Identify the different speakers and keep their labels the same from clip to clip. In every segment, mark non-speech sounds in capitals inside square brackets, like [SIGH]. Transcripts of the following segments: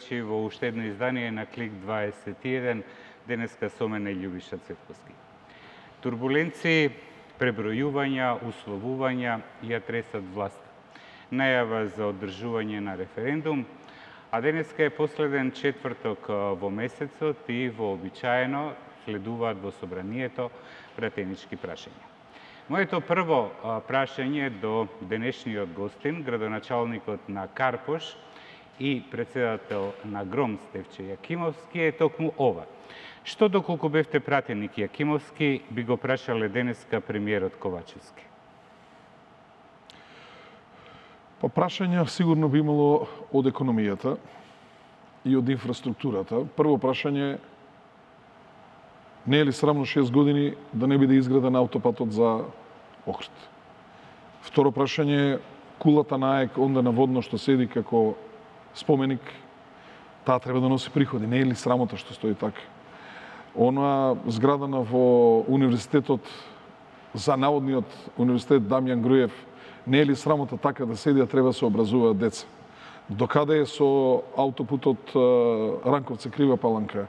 Speaker 1: Добар во уште едно издание на Клик 21, денеска со мене Љубиша Цветковски. Турбуленции, пребројувања, условувања ја тресат власт. Најава за одржување на референдум, а денеска е последен четврток во месецот и вообичаено следуваат во собранието пратенички прашања. Моето прво прашање до денешниот гостин, градоначалникот на Карпош, и председател на Гром Стевче Јакимовски е токму ова. Што доколку бевте пратеник Јакимовски, би го прашале денеска премиерот Ковачевски?
Speaker 2: Па прашања сигурно би имало од економијата и од инфраструктурата. Прво прашање не е ли срамно 6 години да не биде изграден автопатот за Охрид? Второ прашање кулата на АЕК онда на водно што седи како споменик, таа треба да носи приходи. Не е ли срамота што стои така? Она зградана во универзитетот за наводниот универзитет Дамјан Груев, не е ли срамота така да седи, треба да се образуваат деца? Докаде е со аутопутот Ранковце Крива Паланка?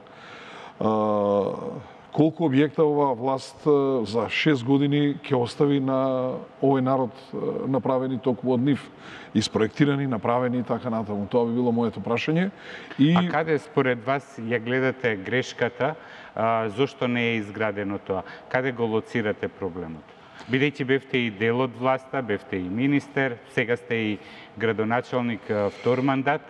Speaker 2: Колку објекта оваа власт за 6 години ќе остави на овој народ направени токму од нив, испроектирани, направени и така натаму. Тоа би било моето прашање.
Speaker 1: И... А каде според вас ја гледате грешката, а, зошто не е изградено тоа? Каде го лоцирате проблемот? Бидејќи бевте и дел од власта, бевте и министер, сега сте и градоначалник втор мандат,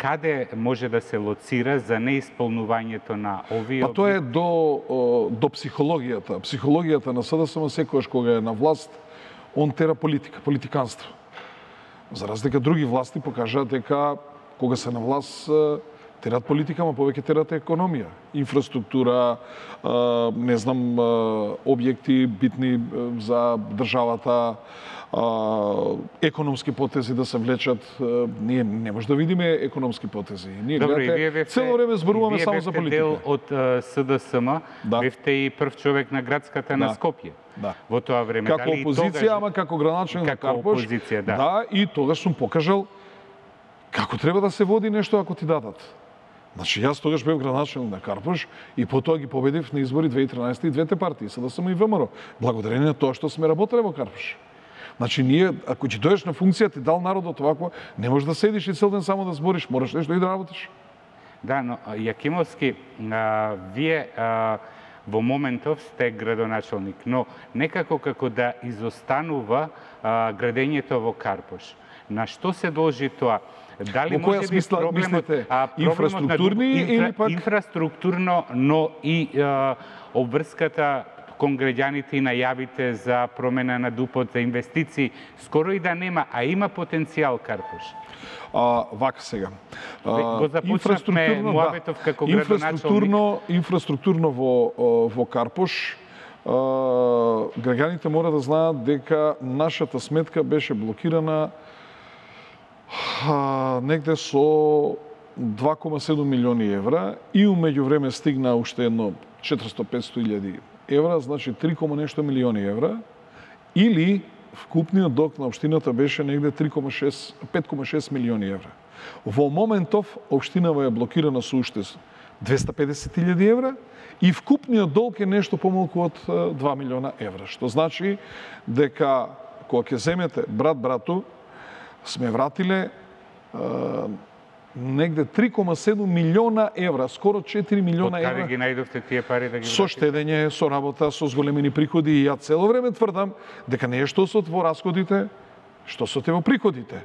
Speaker 1: каде може да се лоцира за неисполнувањето на овие
Speaker 2: Па тоа е до до психологијата. Психологијата на СДСМ секогаш кога е на власт, он тера политика, политиканство. За разлика други власти покажаат дека кога се на власт терат политика, ма повеќе терат економија, инфраструктура, не знам, објекти битни за државата, економски потези да се влечат. Ние не може да видиме економски потези. Ние
Speaker 1: Добре, гледате, вие бевте,
Speaker 2: цело време зборуваме само за политика.
Speaker 1: дел од СДСМ, да. бевте и прв човек на градската да. на Скопје.
Speaker 2: Да.
Speaker 1: Во тоа време.
Speaker 2: Како опозиција, тогаш... ама како граначен
Speaker 1: на Карпош. Опозиција, да.
Speaker 2: да. и тогаш сум покажал како треба да се води нешто ако ти дадат. Значи, јас тогаш бев градоначелник на Карпош и потоа ги победив на избори 2013 и двете партии, да сум и ВМРО. Благодарение на тоа што сме работеле во Карпош. Значи, ние, ако ќе дојдеш на функција, ти дал народот овакво, не можеш да седиш и цел ден само да збориш, мораш нешто и да работиш.
Speaker 1: Да, но Јакимовски, а, вие а, во моментов сте градоначалник, но некако како да изостанува а, градењето во Карпош. На што се должи тоа?
Speaker 2: Дали Во која смисла проблемот, мислите? А, инфраструктурни
Speaker 1: на,
Speaker 2: инфра, или пак?
Speaker 1: Инфраструктурно, но и а, обврската кон граѓаните и најавите за промена на дупот за инвестиции, скоро и да нема, а има потенцијал Карпуш.
Speaker 2: А, вака сега.
Speaker 1: А, го започнавме Муабетов да. како
Speaker 2: инфраструктурно, инфраструктурно во, во Карпуш, граѓаните мора да знаат дека нашата сметка беше блокирана а, негде со 2,7 милиони евра и умеѓу време стигна уште едно 400-500 илјади евра, значи 3, нешто милиони евра, или вкупниот док на општината беше негде 3,6 5,6 милиони евра. Во моментов општинава е блокирана со уште 250.000 евра и вкупниот долг е нешто помалку од 2 милиона евра, што значи дека кога ќе земете брат брату, сме вратиле негде 3,7 милиона евра, скоро 4 милиона евра.
Speaker 1: Од ги најдовте тие пари да ги
Speaker 2: Со штедење, со работа, со зголемени приходи и ја цело време тврдам дека не е што со во расходите, што со те во приходите.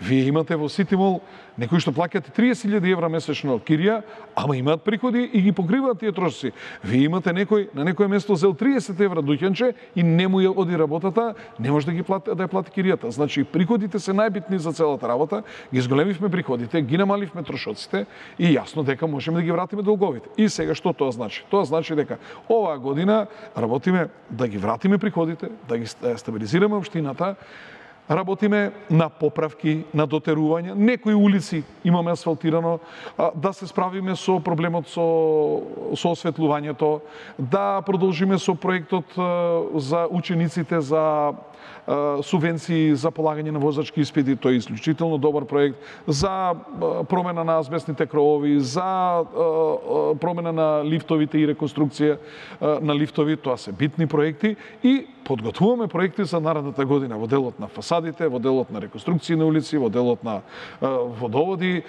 Speaker 2: Вие имате во Ситимол некои што плаќате 30.000 евра месечно кирија, ама имаат приходи и ги покриваат тие трошоци. Вие имате некој на некое место зел 30 евра дуќанче и не му ја оди работата, не може да ги плати да ја плати киријата. Значи приходите се најбитни за целата работа, ги зголемивме приходите, ги намаливме трошоците и јасно дека можеме да ги вратиме долговите. И сега што тоа значи? Тоа значи дека оваа година работиме да ги вратиме приходите, да ги да стабилизираме општината, Работиме на поправки, на дотерување. Некои улици имаме асфалтирано, да се справиме со проблемот со, со осветлувањето, да продолжиме со проектот за учениците за субвенции за полагање на возачки испити, тој е исклучително добар проект, за промена на азбестните кровови, за промена на лифтовите и реконструкција на лифтови, тоа се битни проекти. И подготвуваме проекти за наредната година. Во делот на фасадите, во делот на реконструкција на улици, во делот на водоводи,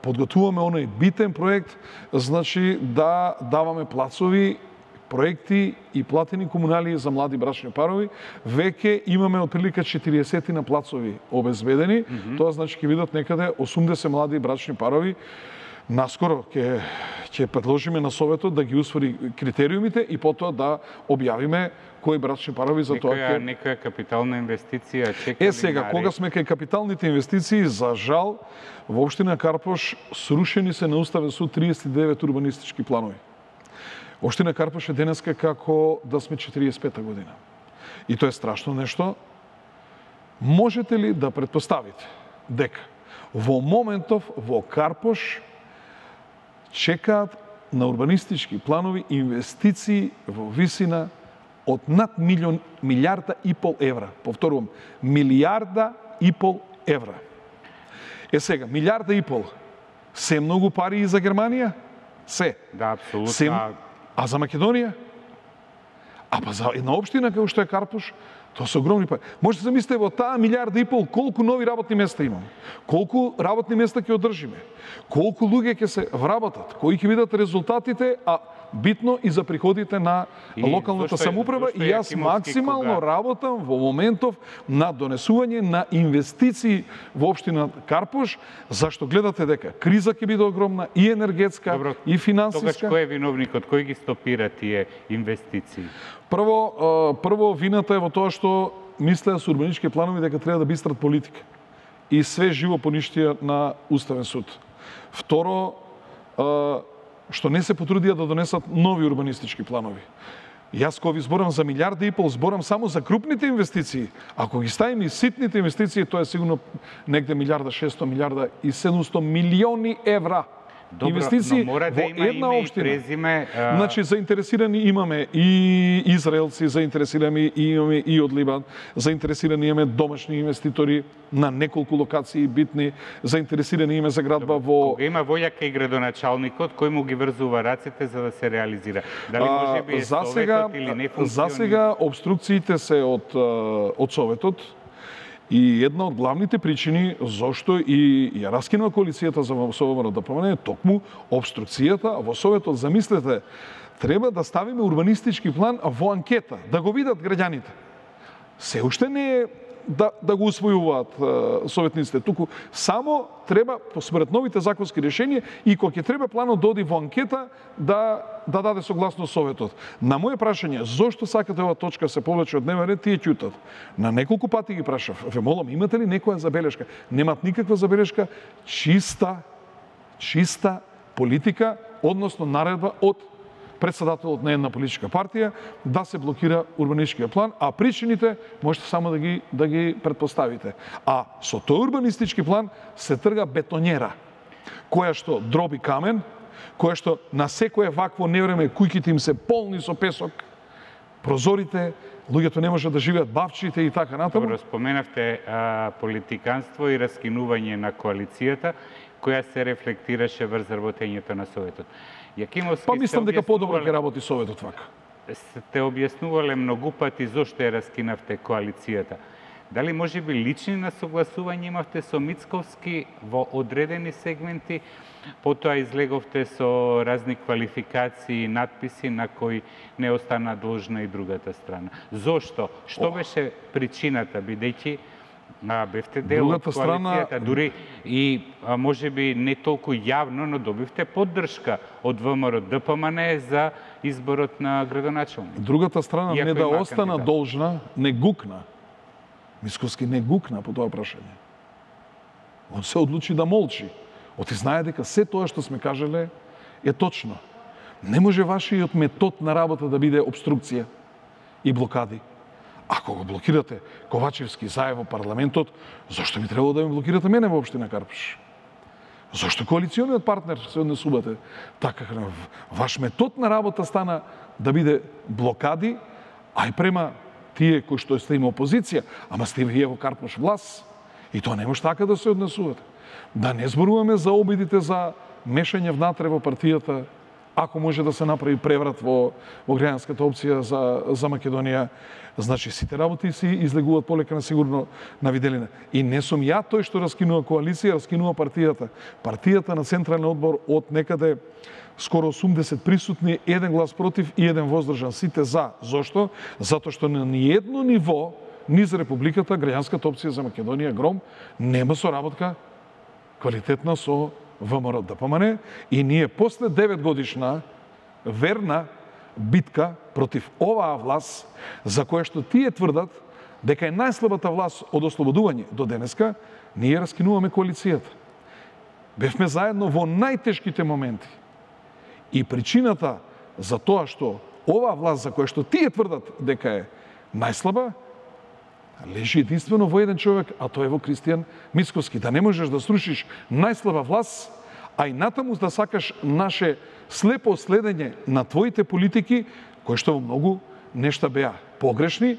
Speaker 2: подготвуваме оној битен проект, значи да даваме плацови проекти и платени комунали за млади брачни парови, веќе имаме отприлика 40 на плацови обезбедени. Mm -hmm. Тоа значи ќе видат некаде 80 млади брачни парови. Наскоро ќе ќе предложиме на советот да ги усвои критериумите и потоа да објавиме кои брачни парови за тоа
Speaker 1: ќе некоја капитална инвестиција чека
Speaker 2: Е сега кога сме кај капиталните инвестиции, за жал во општина Карпош срушени се на Уставен суд 39 урбанистички планови. Оштина Карпаш е денеска како да сме 45-та година. И тоа е страшно нешто. Можете ли да предпоставите дека во моментов во Карпош чекаат на урбанистички планови инвестиции во висина од над милион, милиарда и пол евра. Повторувам, милиарда и пол евра. Е сега, милиарда и пол. Се многу пари и за Германија? Се.
Speaker 1: Да, апсолутно.
Speaker 2: Се, А за Македонија? А па за една општина како што е Карпуш, тоа се огромни пари. Можете да замислите во таа милиарда и пол колку нови работни места имаме. Колку работни места ќе одржиме. Колку луѓе ќе се вработат, кои ќе видат резултатите, а битно и за приходите на и локалната самоуправа и јас максимално кога... работам во моментов на донесување на инвестиции во општина Карпуш, зашто гледате дека криза ќе биде огромна и енергетска Добро, и финансиска.
Speaker 1: Тогаш кој е виновникот, кој ги стопира тие инвестиции?
Speaker 2: Прво, прво вината е во тоа што мислеа со урбанички планови дека треба да бистрат политика и све живо поништија на Уставен суд. Второ, што не се потрудија да донесат нови урбанистички планови. Јас кога ви зборам за милиарди и пол, зборам само за крупните инвестиции. Ако ги ставим и ситните инвестиции, тоа е сигурно негде милиарда 600, милиарда и 700 милиони евра. Добро, инвестиции
Speaker 1: мора да
Speaker 2: во
Speaker 1: има
Speaker 2: една
Speaker 1: име
Speaker 2: општина.
Speaker 1: И презиме, а...
Speaker 2: Значи заинтересирани имаме и израелци, заинтересирани и имаме и од Либан, заинтересирани имаме домашни инвеститори на неколку локации битни, заинтересирани имаме за градба во
Speaker 1: Кога има воља кај градоначалникот, кој му ги врзува раците за да се реализира? Дали може би е
Speaker 2: за сега,
Speaker 1: или не?
Speaker 2: За сега обструкциите се од од советот, И една од главните причини зошто и ја раскинува коалицијата за СОВМР да промене токму обструкцијата во Советот. Замислете, треба да ставиме урбанистички план во анкета, да го видат граѓаните. Се уште не е да, да го усвојуваат е, советниците. Туку само треба, според новите законски решенија, и кој ќе треба планот да оди во анкета, да, да даде согласност советот. На моје прашање, зошто сакате ова точка се повлече од дневен ред, тие ќутат. На неколку пати ги прашав. Ве молам, имате ли некоја забелешка? Немат никаква забелешка, чиста, чиста политика, односно наредба од председателот на една политичка партија да се блокира урбанистичкиот план, а причините можете само да ги да ги предпоставите. А со тој урбанистички план се трга бетонера која што дроби камен, која што на секое вакво невреме куќите им се полни со песок, прозорите, луѓето не можат да живеат бавчите и така натаму.
Speaker 1: Добро, споменавте а, политиканство и раскинување на коалицијата, која се рефлектираше врз работењето на Советот.
Speaker 2: Јакимовски Па мислам дека подобро ќе работи Советот вака.
Speaker 1: Сте објаснувале многу пати зошто ја раскинавте коалицијата. Дали може би лични насогласувања имавте со Мицковски во одредени сегменти, потоа излеговте со разни квалификации и надписи на кои не остана должна и другата страна. Зошто? Што беше причината, бидејќи а, бевте дел од коалицијата, страна... дури и а, може би не толку јавно, но добивте поддршка од ВМРО ДПМН за изборот на градоначалник.
Speaker 2: Другата страна Иако не да остана кандидат. должна, не гукна. Мисковски не гукна по тоа прашање. Он се одлучи да молчи. Оти знае дека се тоа што сме кажале е точно. Не може вашиот метод на работа да биде обструкција и блокади. Ако го блокирате Ковачевски заев во парламентот, зошто би требало да ме блокирате мене во општина Карпаш? Зошто коалициониот партнер се однесувате така? Ваш метод на работа стана да биде блокади, а и према тие кои што сте има опозиција, ама сте вие во Карпаш влас И тоа не може така да се однесувате. Да не зборуваме за обидите за мешање внатре во партијата, ако може да се направи преврат во, во граѓанската опција за, за Македонија, значи сите работи си излегуваат полека на сигурно на виделина. И не сум ја тој што раскинува коалиција, раскинува партијата. Партијата на Централен одбор од некаде скоро 80 присутни, еден глас против и еден воздржан. Сите за. Зошто? Затоа што на ниедно ниво низ Републиката, граѓанската опција за Македонија, Гром, нема соработка квалитетна со ВМРО да ДПМН и ние после 9 годишна верна битка против оваа власт, за која што тие тврдат дека е најслабата власт од ослободување до денеска, ние раскинуваме коалицијата. Бевме заедно во најтешките моменти. И причината за тоа што оваа власт за која што тие тврдат дека е најслаба, лежи единствено во еден човек, а тоа е во Кристијан Мицковски. Да не можеш да срушиш најслаба власт, а и натаму да сакаш наше слепо следење на твоите политики, кои што во многу нешта беа погрешни,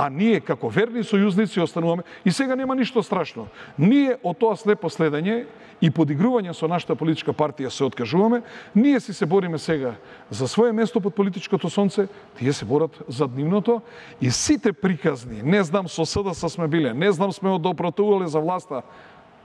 Speaker 2: а ние како верни сојузници остануваме. И сега нема ништо страшно. Ние од тоа слепо следење и подигрување со нашата политичка партија се откажуваме, ние си се бориме сега за свое место под политичкото сонце, тие се борат за дневното и сите приказни, не знам со СДС сме биле, не знам сме одопротувале за власта,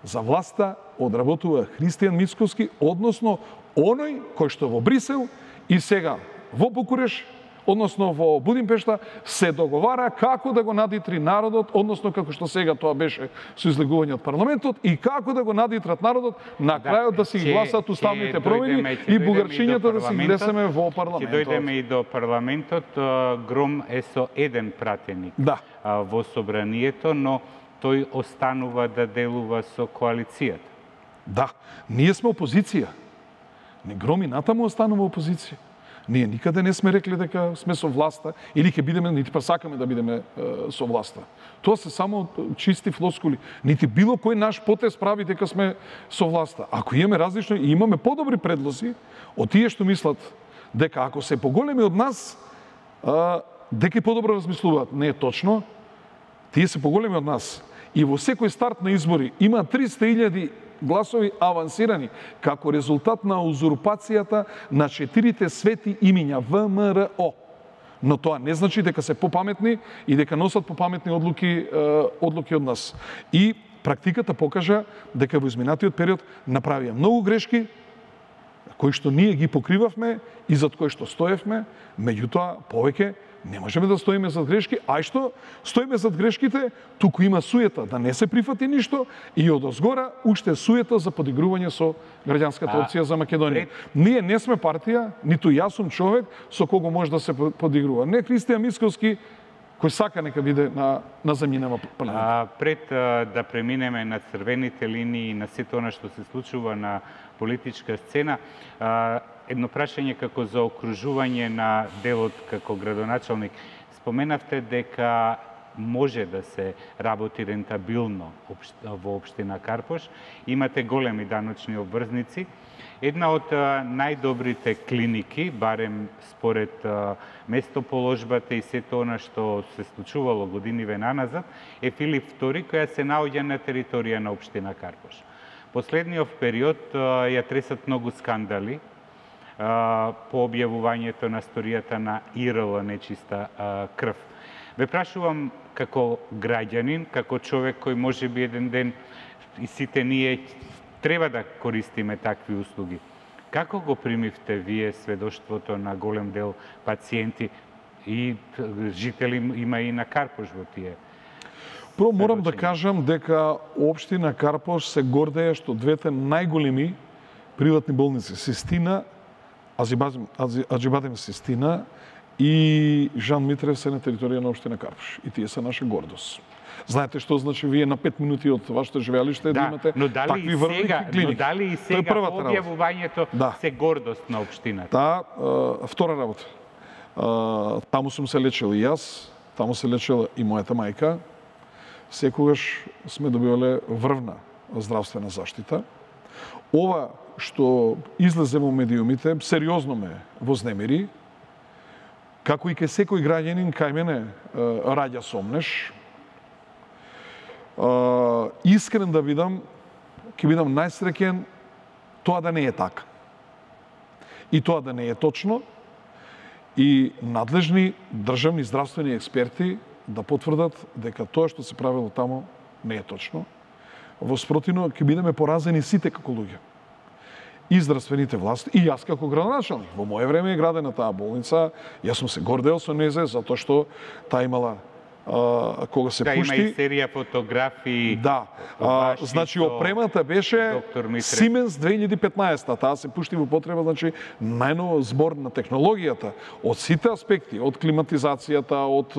Speaker 2: за власта одработува Христијан Мицковски, односно оној кој што во Брисел и сега во Букуреш односно во Будимпешта, се договара како да го надитри народот, односно како што сега тоа беше со излегување од парламентот, и како да го надитрат народот на да, крајот да, да си гласат уставните промени и бугарчињата да си гласаме во парламентот.
Speaker 1: Ќе дојдеме и до парламентот. Гром е со еден пратеник
Speaker 2: да.
Speaker 1: во собранието, но тој останува да делува со коалицијата.
Speaker 2: Да, ние сме опозиција. Не громи натаму останува опозиција. Ние никаде не сме рекле дека сме со власта или ќе бидеме, нити па сакаме да бидеме е, со власта. Тоа се само чисти флоскули. Нити било кој наш потез прави дека сме со власта. Ако имаме различно и имаме подобри предлози од тие што мислат дека ако се поголеми од нас, е, дека и подобро размислуваат. Не е точно. Тие се поголеми од нас. И во секој старт на избори има 300.000 гласови авансирани како резултат на узурпацијата на четирите свети имиња ВМРО. Но тоа не значи дека се попаметни и дека носат попаметни одлуки, одлуки од нас. И практиката покажа дека во изминатиот период направија многу грешки, кои што ние ги покривавме и зад кои што стоевме, меѓутоа повеќе Не можеме да стоиме зад грешки, а што стоиме зад грешките, туку има суета да не се прифати ништо и од озгора уште суета за подигрување со граѓанската опција за Македонија. Ние не сме партија, ниту јас сум човек со кого може да се подигрува. Не Христијан Мисковски, кој сака нека биде на, на земјинава
Speaker 1: планета. пред а, да преминеме на црвените линии, на сето она што се случува на политичка сцена, а, едно прашање како за окружување на делот како градоначалник. Споменавте дека може да се работи рентабилно во Обштина Карпош. Имате големи даночни обврзници. Една од најдобрите клиники, барем според местоположбата и сето она што се случувало годиниве наназад, е Филип II, која се наоѓа на територија на Обштина Карпош. Последниот период ја тресат многу скандали, по објавувањето на сторијата на ИРЛ нечиста крв. Ве прашувам како граѓанин, како човек кој може би еден ден и сите ние треба да користиме такви услуги. Како го примивте вие сведоштвото на голем дел пациенти и жители има и на Карпош во тие
Speaker 2: Прво морам да кажам дека општина Карпош се гордее што двете најголеми приватни болници Аджибадем Систина и Жан Митрев се на територија на општина Карпуш. И тие се наша гордост. Знаете што значи вие на 5 минути од вашето живеалиште да, да имате но дали такви врвни клиники.
Speaker 1: Но дали и сега објавувањето да. се гордост на општината?
Speaker 2: Та, втора работа. таму сум се лечил и јас, таму се лечела и мојата мајка, секогаш сме добивале врвна здравствена заштита. Ова што излезе во медиумите, сериозно ме вознемири, како и ке секој граѓанин кај мене раѓа сомнеш. Искрен да видам, ќе бидам најсреќен тоа да не е така. И тоа да не е точно, и надлежни државни здравствени експерти да потврдат дека тоа што се правило тамо не е точно. Во спротивно ќе бидеме поразени сите како луѓе и здравствените власти, и јас како градоначалник. Во моје време е градена таа болница, јас сум се гордел со незе, затоа што таа имала а, кога се
Speaker 1: да,
Speaker 2: пушти...
Speaker 1: има и серија фотографии.
Speaker 2: Да. А, значи, опремата беше Siemens 2015 Таа се пушти во потреба, значи, најново збор на технологијата, од сите аспекти, од климатизацијата, од,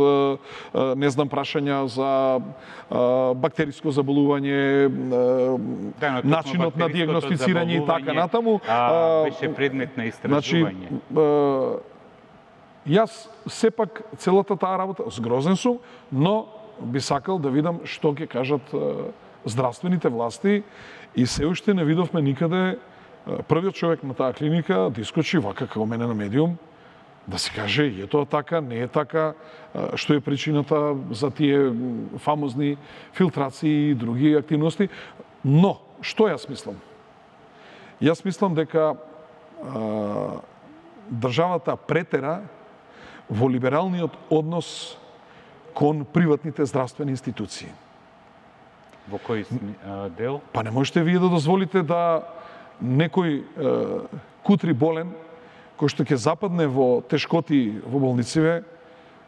Speaker 2: не знам, прашања за бактериско заболување, да, начинот на диагностицирање и така натаму.
Speaker 1: А, беше предмет на значи, истражување. Значи,
Speaker 2: Јас сепак целата таа работа сгрозен сум, но би сакал да видам што ќе кажат здравствените власти и се уште не видовме никаде првиот човек на таа клиника да искочи вака како мене на медиум да се каже е тоа така, не е така, што е причината за тие фамозни филтрации и други активности. Но, што јас мислам? Јас мислам дека а, државата претера во либералниот однос кон приватните здравствени институции.
Speaker 1: Во кој дел?
Speaker 2: Па не можете вие да дозволите да некој е, кутри болен, кој што ќе западне во тешкоти во болнициве,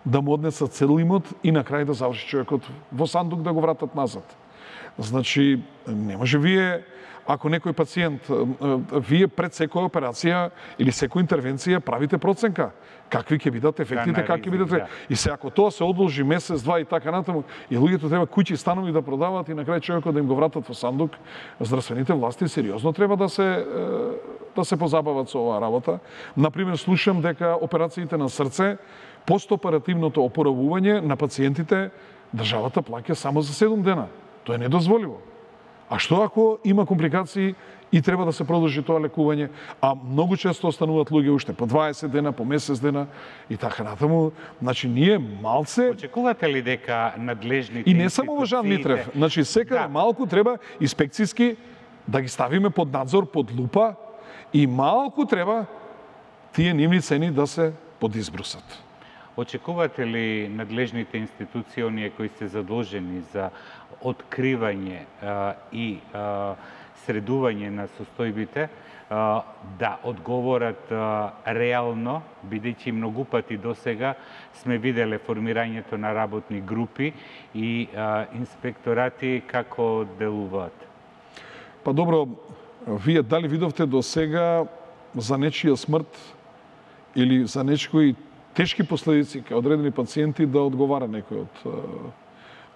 Speaker 2: да му однесат цел имот и на крај да заврши човекот во сандук да го вратат назад. Значи, не може вие ако некој пациент, вие пред секоја операција или секоја интервенција правите проценка какви ќе бидат ефектите, как ќе бидат. Да. И се ако тоа се одолжи месец, два и така натаму, и луѓето треба куќи станови да продаваат и на крај човекот да им го вратат во сандук, здравствените власти сериозно треба да се да се позабават со оваа работа. Например, слушам дека операциите на срце, постоперативното опоравување на пациентите државата плаќа само за 7 дена. Тоа е недозволиво. А што ако има компликации и треба да се продолжи тоа лекување, а многу често остануваат луѓе уште по 20 дена, по месец дена и така натаму. Значи ние малце
Speaker 1: Очекувате ли дека надлежните
Speaker 2: И не само во Жан Митрев, значи секаде да. малку треба инспекцијски да ги ставиме под надзор, под лупа и малку треба тие нивни цени да се подизбрусат.
Speaker 1: Очекувате ли надлежните институции, оние кои се задолжени за откривање а, и а, средување на состојбите, а, да одговорат а, реално, бидејќи многу пати до сега сме виделе формирањето на работни групи и а, инспекторати како делуваат?
Speaker 2: Па добро, вие дали видовте до сега за нечија смрт или за нечкој тешки последици кај одредени пациенти да одговара некој од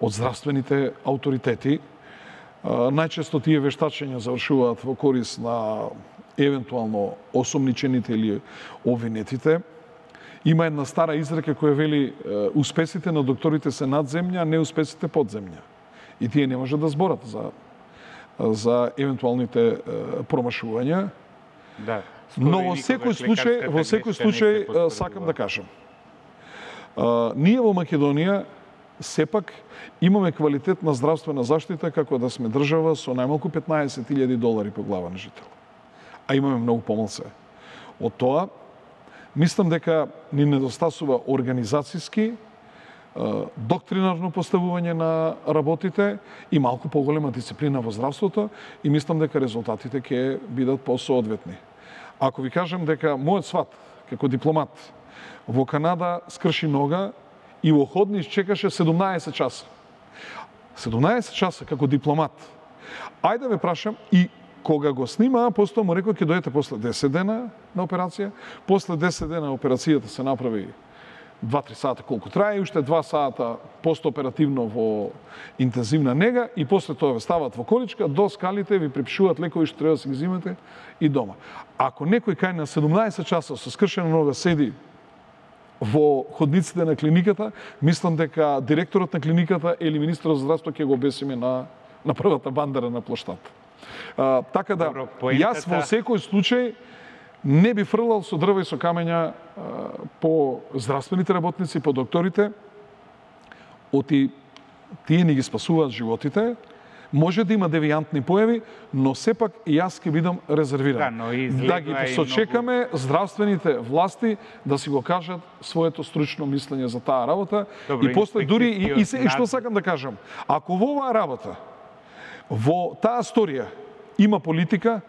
Speaker 2: од здравствените авторитети. Најчесто тие вештачења завршуваат во корис на евентуално осомничените или обвинетите. Има една стара изрека која вели успесите на докторите се над земја, не успесите под земја. И тие не може да зборат за за евентуалните промашувања.
Speaker 1: Да.
Speaker 2: Но во секој случај, во секој случај сакам да кажам. ние во Македонија сепак имаме квалитетна здравствена заштита како да сме држава со најмалку 15.000 долари по глава на жител. А имаме многу помалце. Од тоа, мислам дека ни недостасува организацијски, доктринарно поставување на работите и малку поголема дисциплина во здравството и мислам дека резултатите ќе бидат посоодветни. Ако ви кажам дека мојот сват, како дипломат, во Канада скрши нога и во ходниш чекаше 17 часа. 17 часа како дипломат. Ајде ме прашам и кога го снимаа, тоа му рекој ќе дојдете после 10 дена на операција, после 10 дена операцијата се направи 2-3 сата колку трае, уште 2 сата постоперативно во интензивна нега и после тоа ве стават во количка, до скалите ви припишуваат лекови што треба да се ги зимате и дома. Ако некој кај на 17 часа со скршена нога седи во ходниците на клиниката, мислам дека директорот на клиниката или министерот за здравство ќе го обесиме на на првата бандера на площад. А, така да,
Speaker 1: Добро, поентата...
Speaker 2: јас во секој случај не би фрлал со дрва и со камења по здравствените работници, по докторите, оти тие ни ги спасуваат животите, може да има девијантни појави, но сепак и јас ќе бидам резервиран.
Speaker 1: Да,
Speaker 2: да ги
Speaker 1: изгледа и
Speaker 2: сочекаме многу... здравствените власти да си го кажат своето стручно мислење за таа работа.
Speaker 1: Добро,
Speaker 2: и после дури и, и, се, и што сакам да кажам, ако во оваа работа во таа сторија има политика,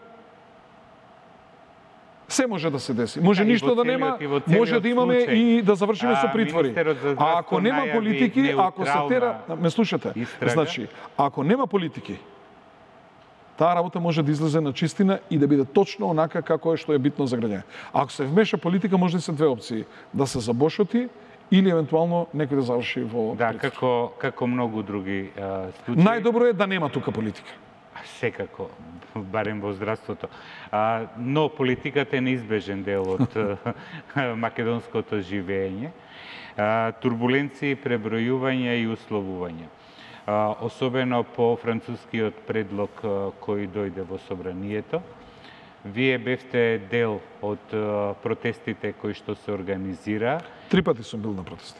Speaker 2: се може да се деси. Може
Speaker 1: Да,
Speaker 2: ништо да нема, може да имаме
Speaker 1: случај.
Speaker 2: и да завршиме
Speaker 1: А,
Speaker 2: со притвори. А ако нема политики, ако се тера, ме слушате,
Speaker 1: истрага.
Speaker 2: значи, ако нема политики, таа работа може да излезе на чистина и да биде точно онака како е што е битно за граѓање. Ако се вмеша политика, може да се две опции, да се забошоти или евентуално некој да заврши во
Speaker 1: Да,
Speaker 2: притвор.
Speaker 1: како како многу други а, случаи.
Speaker 2: Најдобро е да нема тука политика.
Speaker 1: Секако, [LAUGHS] барем во здравството. А, но политиката е неизбежен дел од [LAUGHS] македонското живење. А, турбуленции, пребројувања и условувања. А, особено по францускиот предлог кој дојде во собранието. Вие бевте дел од протестите кои што се организира.
Speaker 2: Три пати сум бил на протести.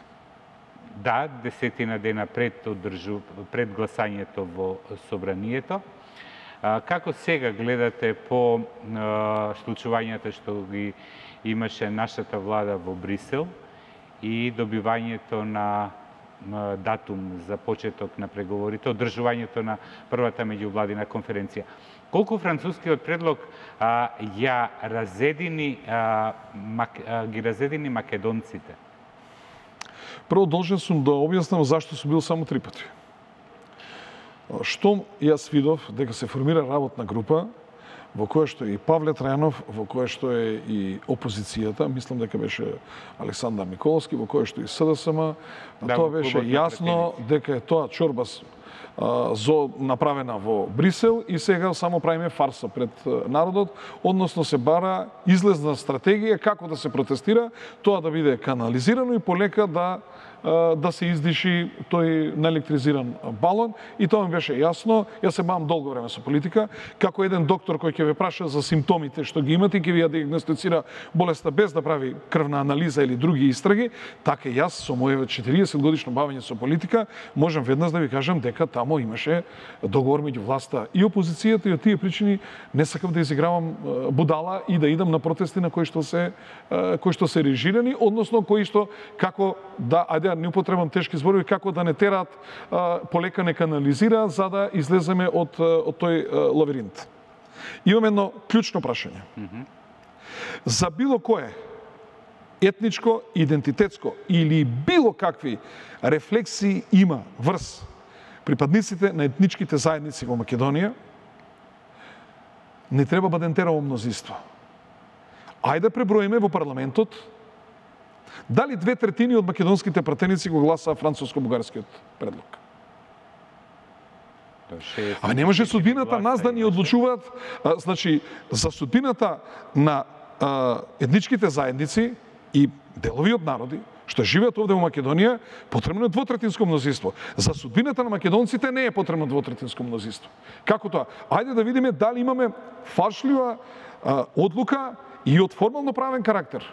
Speaker 1: Да, десетина дена пред одржу, пред гласањето во собранието. Како сега гледате по случувањата што ги имаше нашата влада во Брисел и добивањето на на датум за почеток на преговорите, одржувањето на првата меѓувладина конференција. Колку францускиот предлог а, ја разедини а, мак, а, ги разедини македонците?
Speaker 2: Прво должен сум да објаснам зашто сум бил само три пати. Штом јас видов дека се формира работна група во која што е и Павле Трајанов, во која што е и опозицијата, мислам дека беше Александар Николовски, во која што и СДСМ,
Speaker 1: Да,
Speaker 2: тоа беше јасно дека е тоа чорбас а, зо направена во Брисел и сега само правиме фарса пред народот, односно се бара излезна стратегија како да се протестира, тоа да биде канализирано и полека да да се издиши тој наелектризиран балон и тоа ми беше јасно. Јас се бавам долго време со политика, како еден доктор кој ќе ве праша за симптомите што ги имате и ќе ви ја диагностицира болеста без да прави крвна анализа или други истраги, така и јас со моје 40 годишно бавење со политика можам веднаш да ви кажам дека тамо имаше договор меѓу власта и опозицијата и од тие причини не сакам да изигравам будала и да идам на протести на кои што се кои што се режирани, односно кои што како да ајде не употребам тешки зборови како да не тераат е, полека не канализираат за да излеземе од од тој лавиринт. Имам едно клучно прашање. За било кое етничко, идентитетско или било какви рефлексии има врз припадниците на етничките заедници во Македонија, не треба бадентерово мнозинство. Ајде преброиме во парламентот дали две третини од македонските пратеници го гласаа француско-бугарскиот предлог. А не може судбината нас да ни одлучуваат, а, значи, за судбината на а, етничките заедници и делови од народи, што живеат овде во Македонија, потребно е двотретинско мнозинство. За судбината на македонците не е потребно двотретинско мнозинство. Како тоа? Ајде да видиме дали имаме фалшлива а, одлука и од формално правен карактер.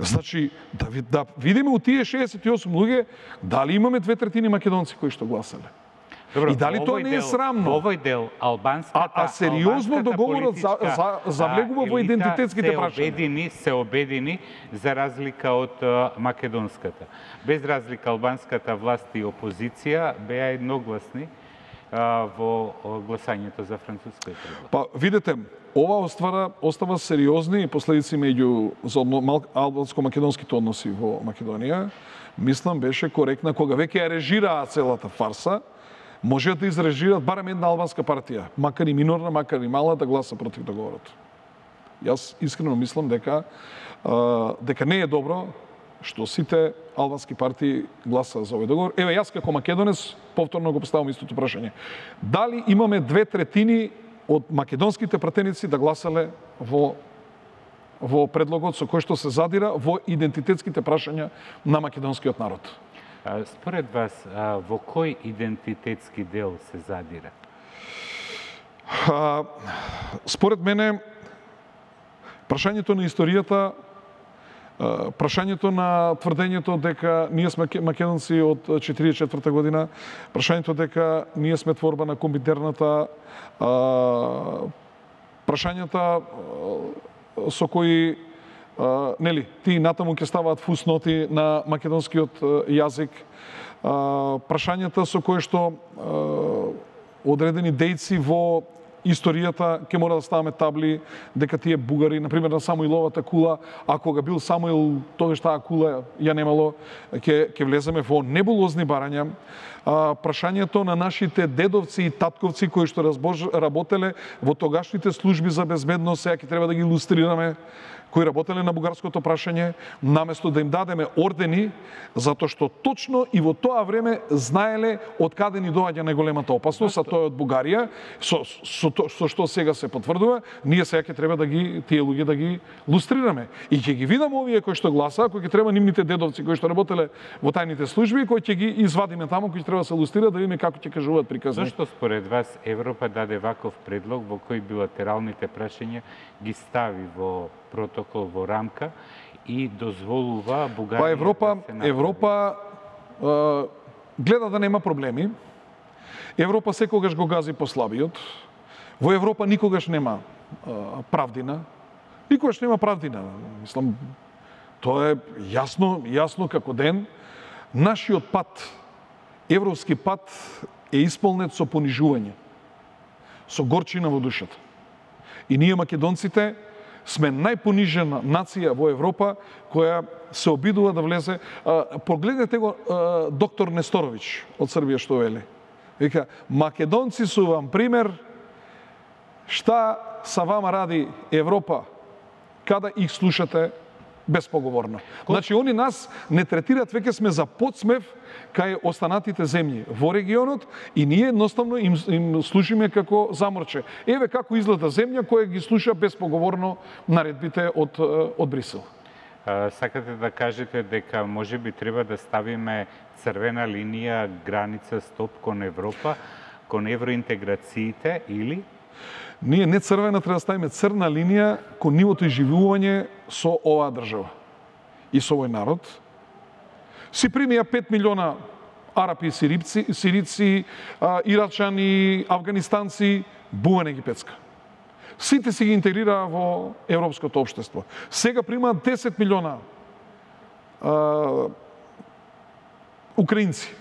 Speaker 2: Значи, да, ви- да видиме у тие 68 луѓе дали имаме две третини македонци кои што гласале.
Speaker 1: Добро,
Speaker 2: И дали тоа не е срамно?
Speaker 1: Во овој дел албанската
Speaker 2: А- а сериозно договорот за- за- завлегува во идентитетските
Speaker 1: се
Speaker 2: прашања.
Speaker 1: Обедини, се обедини за разлика од македонската. Без разлика албанската власт и опозиција беа едногласни во гласањето за француската.
Speaker 2: Па, видете, ова оствара, остава сериозни последици меѓу за албанско-македонските односи во Македонија. Мислам беше коректна кога веќе ја режираа целата фарса, Може да изрежират барем една албанска партија, макар и минорна, макар и мала, да гласа против договорот. Јас искрено мислам дека дека не е добро што сите албански партии гласа за овој договор. Еве јас како македонец повторно го поставам истото прашање. Дали имаме две третини од македонските пратеници да гласале во во предлогот со кој што се задира во идентитетските прашања на македонскиот народ.
Speaker 1: Според вас, во кој идентитетски дел се задира?
Speaker 2: А, според мене, прашањето на историјата, прашањето на тврдењето дека ние сме македонци од 44 година, прашањето дека ние сме творба на комбинерната, прашањата со кои нели, ти натаму ќе ставаат фусноти на македонскиот јазик, прашањата со кои што одредени дејци во историјата ќе мора да ставаме табли дека тие бугари, на пример на Самуиловата кула, ако га бил Самуил, тогаш таа кула ја немало, ќе ќе влеземе во небулозни барања. А, прашањето на нашите дедовци и татковци кои што разбож, работеле во тогашните служби за безбедност, сега ќе треба да ги илустрираме кои работеле на бугарското прашање, наместо да им дадеме ордени, затоа што точно и во тоа време знаеле од каде ни доаѓа најголемата опасност, а тоа е од Бугарија, со, со, со, со што сега се потврдува, ние сега ќе треба да ги тие луѓе да ги лустрираме. И ќе ги видам овие кои што гласа, кои ќе треба нивните дедовци кои што работеле во тајните служби, кои ќе ги извадиме таму, кои треба да се лустрира да видиме како ќе кажуваат приказни.
Speaker 1: Зошто според вас Европа даде ваков предлог во кој билатералните прашања ги стави во протокол во рамка и дозволува Бугарија
Speaker 2: Па Европа,
Speaker 1: да?
Speaker 2: Европа е, гледа да нема проблеми. Европа секогаш го гази по слабиот. Во Европа никогаш нема е, правдина. Никогаш нема правдина. Мислам, тоа е јасно, јасно како ден. Нашиот пат, европски пат, е исполнет со понижување, со горчина во душата. И ние македонците сме најпонижена нација во Европа која се обидува да влезе. Погледнете го доктор Несторовиќ од Србија што вели. Вика, македонци су вам пример шта са вама ради Европа када их слушате безпоговорно. Значи, они нас не третираат, веќе сме за подсмев кај останатите земји во регионот и ние едноставно им, им служиме како заморче. Еве како изгледа земја која ги слуша безпоговорно наредбите од, од Брисел.
Speaker 1: Сакате да кажете дека може би треба да ставиме црвена линија, граница, стоп кон Европа, кон евроинтеграциите или
Speaker 2: Ние не црвена треба да ставиме црна линија кон нивото изживување со оваа држава и со овој народ. Си примија 5 милиона арапи и сирипци, сирици, ирачани, афганистанци, буване египетска. Сите си ги интегрираа во европското општество. Сега примаат 10 милиона а, украинци.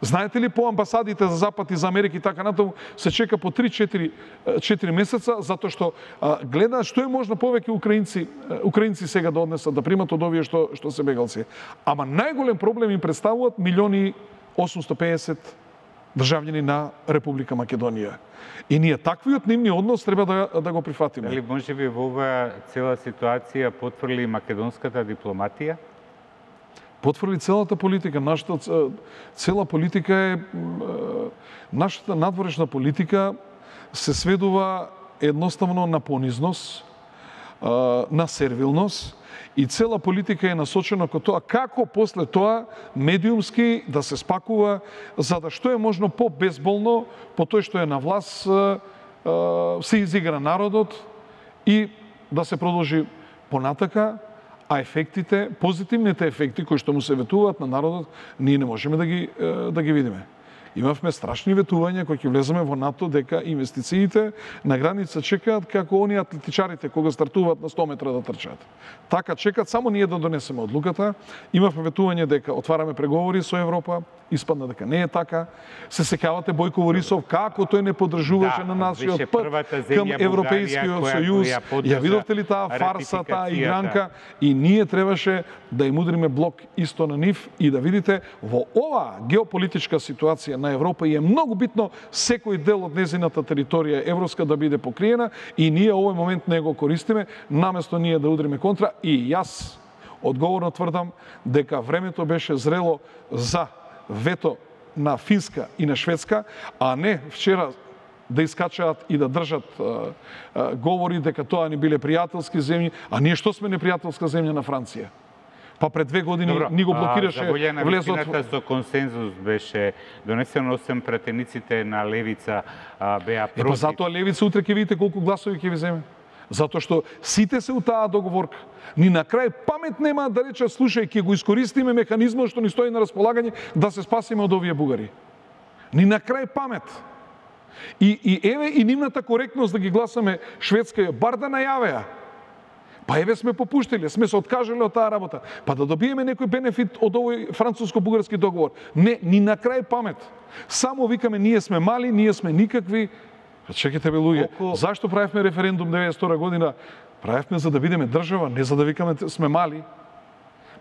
Speaker 2: Знаете ли по амбасадите за Запад и за Америка и така натаму се чека по 3-4 месеца затоа што а, гледаат што е можно повеќе украинци украинци сега да однесат да примат од овие што што се бегалци. Ама најголем проблем им представуваат милиони 850 државјани на Република Македонија. И ние таквиот нивни однос треба да, да го прифатиме.
Speaker 1: Дали може би во оваа цела ситуација потврли македонската дипломатија?
Speaker 2: Потврди целата политика. Нашата цела политика е, нашата надворешна политика се сведува едноставно на понизност, на сервилност и цела политика е насочена кон тоа како после тоа медиумски да се спакува за да што е можно по-безболно по тој што е на власт се изигра народот и да се продолжи понатака а ефектите, позитивните ефекти кои што му се ветуваат на народот, ние не можеме да ги да ги видиме. Имавме страшни ветувања кои ќе влеземе во НАТО дека инвестициите на граница чекаат како оние атлетичарите кога стартуваат на 100 метра да трчаат. Така чекаат само ние да донесеме одлуката. Имавме ветување дека отвараме преговори со Европа, испадна дека не е така. Се сеќавате Бојко Борисов како тој не поддржуваше
Speaker 1: Да,
Speaker 2: на нашиот пат кам Европејскиот сојуз. Ја видовте ли таа фарса, таа игранка и ние требаше да им удриме блок исто на нив и да видите во оваа геополитичка ситуација на Европа и е многу битно секој дел од незината територија европска да биде покриена и ние овој момент не го користиме, наместо ние да удриме контра и јас одговорно тврдам дека времето беше зрело за вето на Финска и на Шведска, а не вчера да искачаат и да држат а, а, говори дека тоа ни биле пријателски земји, а ние што сме непријателска земја на Франција? Па пред две години Добро, ни го блокираше
Speaker 1: а,
Speaker 2: влезот
Speaker 1: со консензус беше донесено 8 пратениците на левица а, беа против.
Speaker 2: Е, па затоа левица утре ќе видите колку гласови ќе ви земе. Затоа што сите се у таа договорка. Ни на крај памет нема да речат, слушај, ќе го искористиме механизмот што ни стои на располагање да се спасиме од овие бугари. Ни на крај памет. И, и еве и нивната коректност да ги гласаме Шведска, бар да најавеа Па еве сме попуштиле, сме се откажале од таа работа. Па да добиеме некој бенефит од овој француско-бугарски договор. Не, ни на крај памет. Само викаме ние сме мали, ние сме никакви. Чекайте бе луѓе, Колко... зашто правевме референдум 92 година? Правевме за да бидеме држава, не за да викаме сме мали.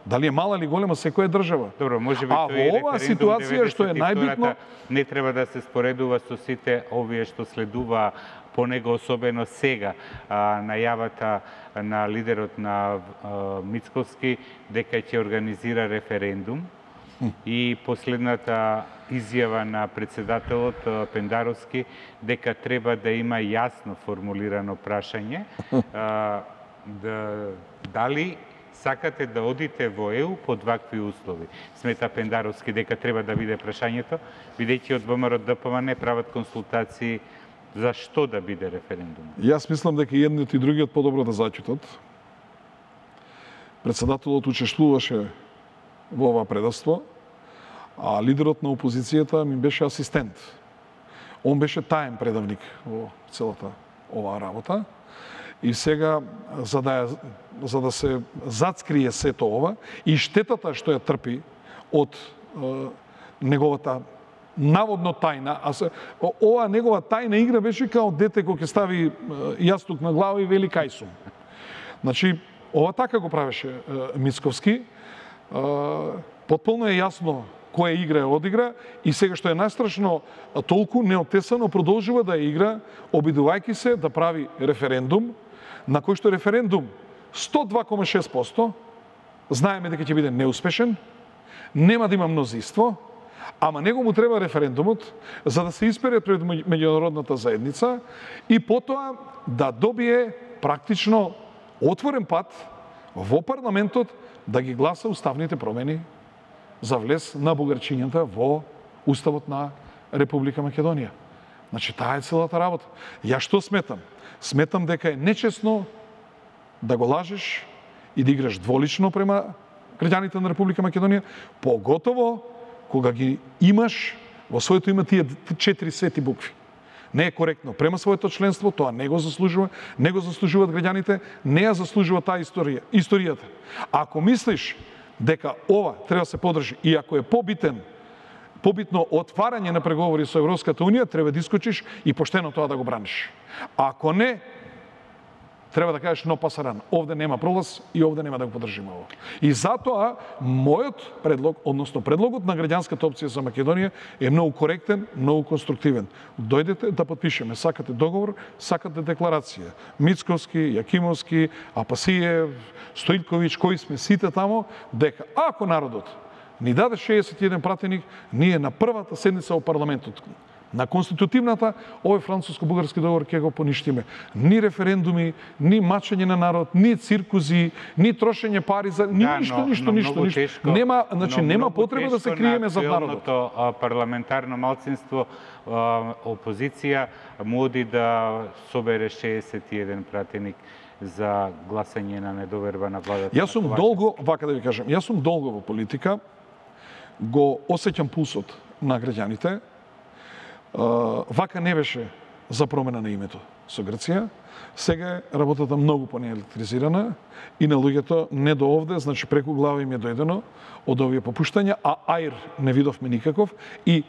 Speaker 2: Дали е мала или голема, секоја држава.
Speaker 1: Добро, може би
Speaker 2: а во оваа ситуација што е најбитно
Speaker 1: не треба да се споредува со сите овие што следува по него особено сега а, најавата на лидерот на а, Мицковски дека ќе организира референдум и последната изјава на председателот Пендаровски дека треба да има јасно формулирано прашање а, да, дали сакате да одите во ЕУ под вакви услови. Смета Пендаровски дека треба да биде прашањето, бидејќи од ВМРО ДПМ не прават консултации за што да биде референдум?
Speaker 2: Јас мислам дека едниот и другиот подобро да зачитат. Председателот учествуваше во ова предавство, а лидерот на опозицијата ми беше асистент. Он беше таен предавник во целата оваа работа. И сега, за да, за да се зацкрие сето ова и штетата што ја трпи од е, неговата наводно тајна, а се, ова негова тајна игра беше као дете кој ќе стави јастук на глава и вели кај сум. Значи, ова така го правеше Мицковски. Потполно е јасно која игра е одигра и сега што е најстрашно, толку неотесано продолжува да ја игра, обидувајќи се да прави референдум, на кој што референдум 102,6%, знаеме дека ќе биде неуспешен, нема да има мнозиство, Ама него му треба референдумот за да се испере пред меѓународната заедница и потоа да добие практично отворен пат во парламентот да ги гласа уставните промени за влез на бугарчињата во уставот на Република Македонија. Значи, таа е целата работа. Ја што сметам? Сметам дека е нечесно да го лажеш и да играш дволично према граѓаните на Република Македонија, поготово кога ги имаш во своето име тие четири свети букви. Не е коректно. Према своето членство, тоа не го заслужува, не го заслужуваат граѓаните, не ја заслужува таа историја, историјата. Ако мислиш дека ова треба да се подржи и ако е побитен побитно отварање на преговори со Европската Унија, треба да искочиш и поштено тоа да го браниш. Ако не, треба да кажеш но пасаран. Овде нема пролаз и овде нема да го поддржиме ово. И затоа мојот предлог, односно предлогот на граѓанската опција за Македонија е многу коректен, многу конструктивен. Дојдете да подпишеме, сакате договор, сакате декларација. Мицковски, Јакимовски, Апасиев, Стоилковиќ, кои сме сите тамо, дека ако народот ни даде 61 пратеник, ние на првата седница во парламентот на конститутивната, овој француско-бугарски договор ќе го поништиме. Ни референдуми, ни мачење на народ, ни циркузи, ни трошење пари за ни да, ништо, но, ништо, но ништо, ништо. Тешко, нема, значи нема потреба да се криеме за народот.
Speaker 1: парламентарно малцинство опозиција моди да собере 61 пратеник за гласање на недоверба на владата.
Speaker 2: Јас сум долго, вака да ви кажам, јас сум долго во политика, го осеќам пулсот на граѓаните, Вака не беше за промена на името со Грција. Сега е работата многу понеелектризирана и на луѓето не до овде, значи преку глава им е дојдено од овие попуштања, а аир не видовме никаков и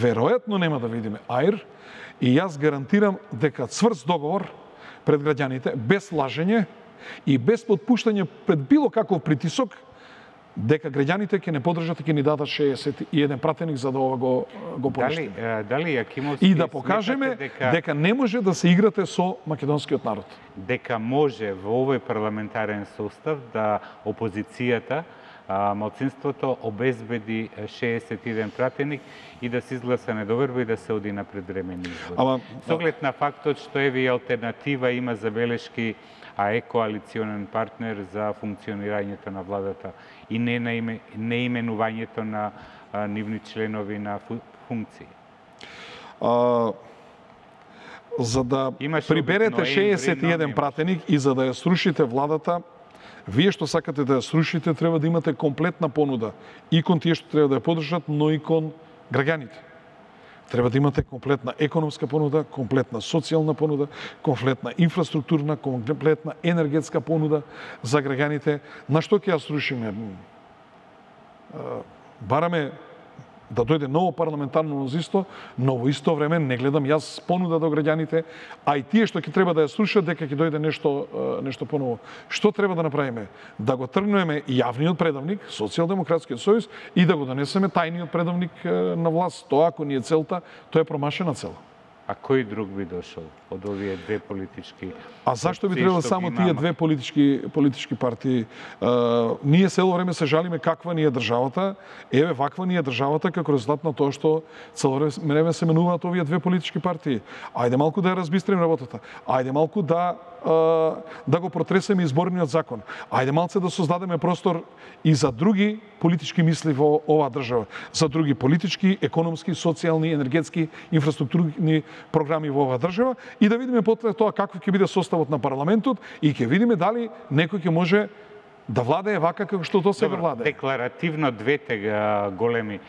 Speaker 2: веројатно нема да видиме аир и јас гарантирам дека цврст договор пред граѓаните, без лажење и без подпуштање пред било каков притисок, дека граѓаните ќе не поддржат и ќе ни дадат 61 пратеник за да ова го го
Speaker 1: поништиме. Дали дали Јакимовски
Speaker 2: И да покажеме дека... дека не може да се играте со македонскиот народ.
Speaker 1: Дека може во овој парламентарен состав да опозицијата малцинството обезбеди 61 пратеник и да се изгласа недоверба и да се оди на предвремени избори.
Speaker 2: Ама-
Speaker 1: Со оглед на фактот што еви алтернатива има забелешки а е коалиционен партнер за функционирањето на владата и не на име, неименувањето на нивни членови на фу, функции.
Speaker 2: А, за да
Speaker 1: Имаше
Speaker 2: приберете
Speaker 1: обикновени
Speaker 2: 61
Speaker 1: времена,
Speaker 2: пратеник и за да ја срушите владата, вие што сакате да ја срушите, треба да имате комплетна понуда и кон тие што треба да ја подржат, но и кон граѓаните. Треба да имате комплетна економска понуда, комплетна социјална понуда, комплетна инфраструктурна, комплетна енергетска понуда за граѓаните. На што ќе ја срушиме? Бараме да дојде ново парламентарно мнозинство, но во исто време не гледам јас понуда до граѓаните, а и тие што ќе треба да ја слушат дека ќе дојде нешто нешто поново. Што треба да направиме? Да го тргнеме јавниот предавник, Социјалдемократскиот сојуз и да го донесеме тајниот предавник на власт. Тоа ако ни е целта, тоа е промашена цела.
Speaker 1: А кој друг би дошол од овие две политички
Speaker 2: А зашто би требало само тие две политички политички партии? Е, ние цело време се жалиме каква ни е државата. Еве ваква ни е државата како резултат на тоа што цело време се менуваат овие две политички партии. Ајде малку да ја разбистрим работата. Ајде малку да да го протресеме изборниот закон. Ајде малце да создадеме простор и за други политички мисли во оваа држава, за други политички, економски, социјални, енергетски, инфраструктурни програми во оваа држава и да видиме после тоа каков ќе биде составот на парламентот и ќе видиме дали некој ќе може да владее вака како што сега
Speaker 1: Добро,
Speaker 2: владее.
Speaker 1: декларативно двете големи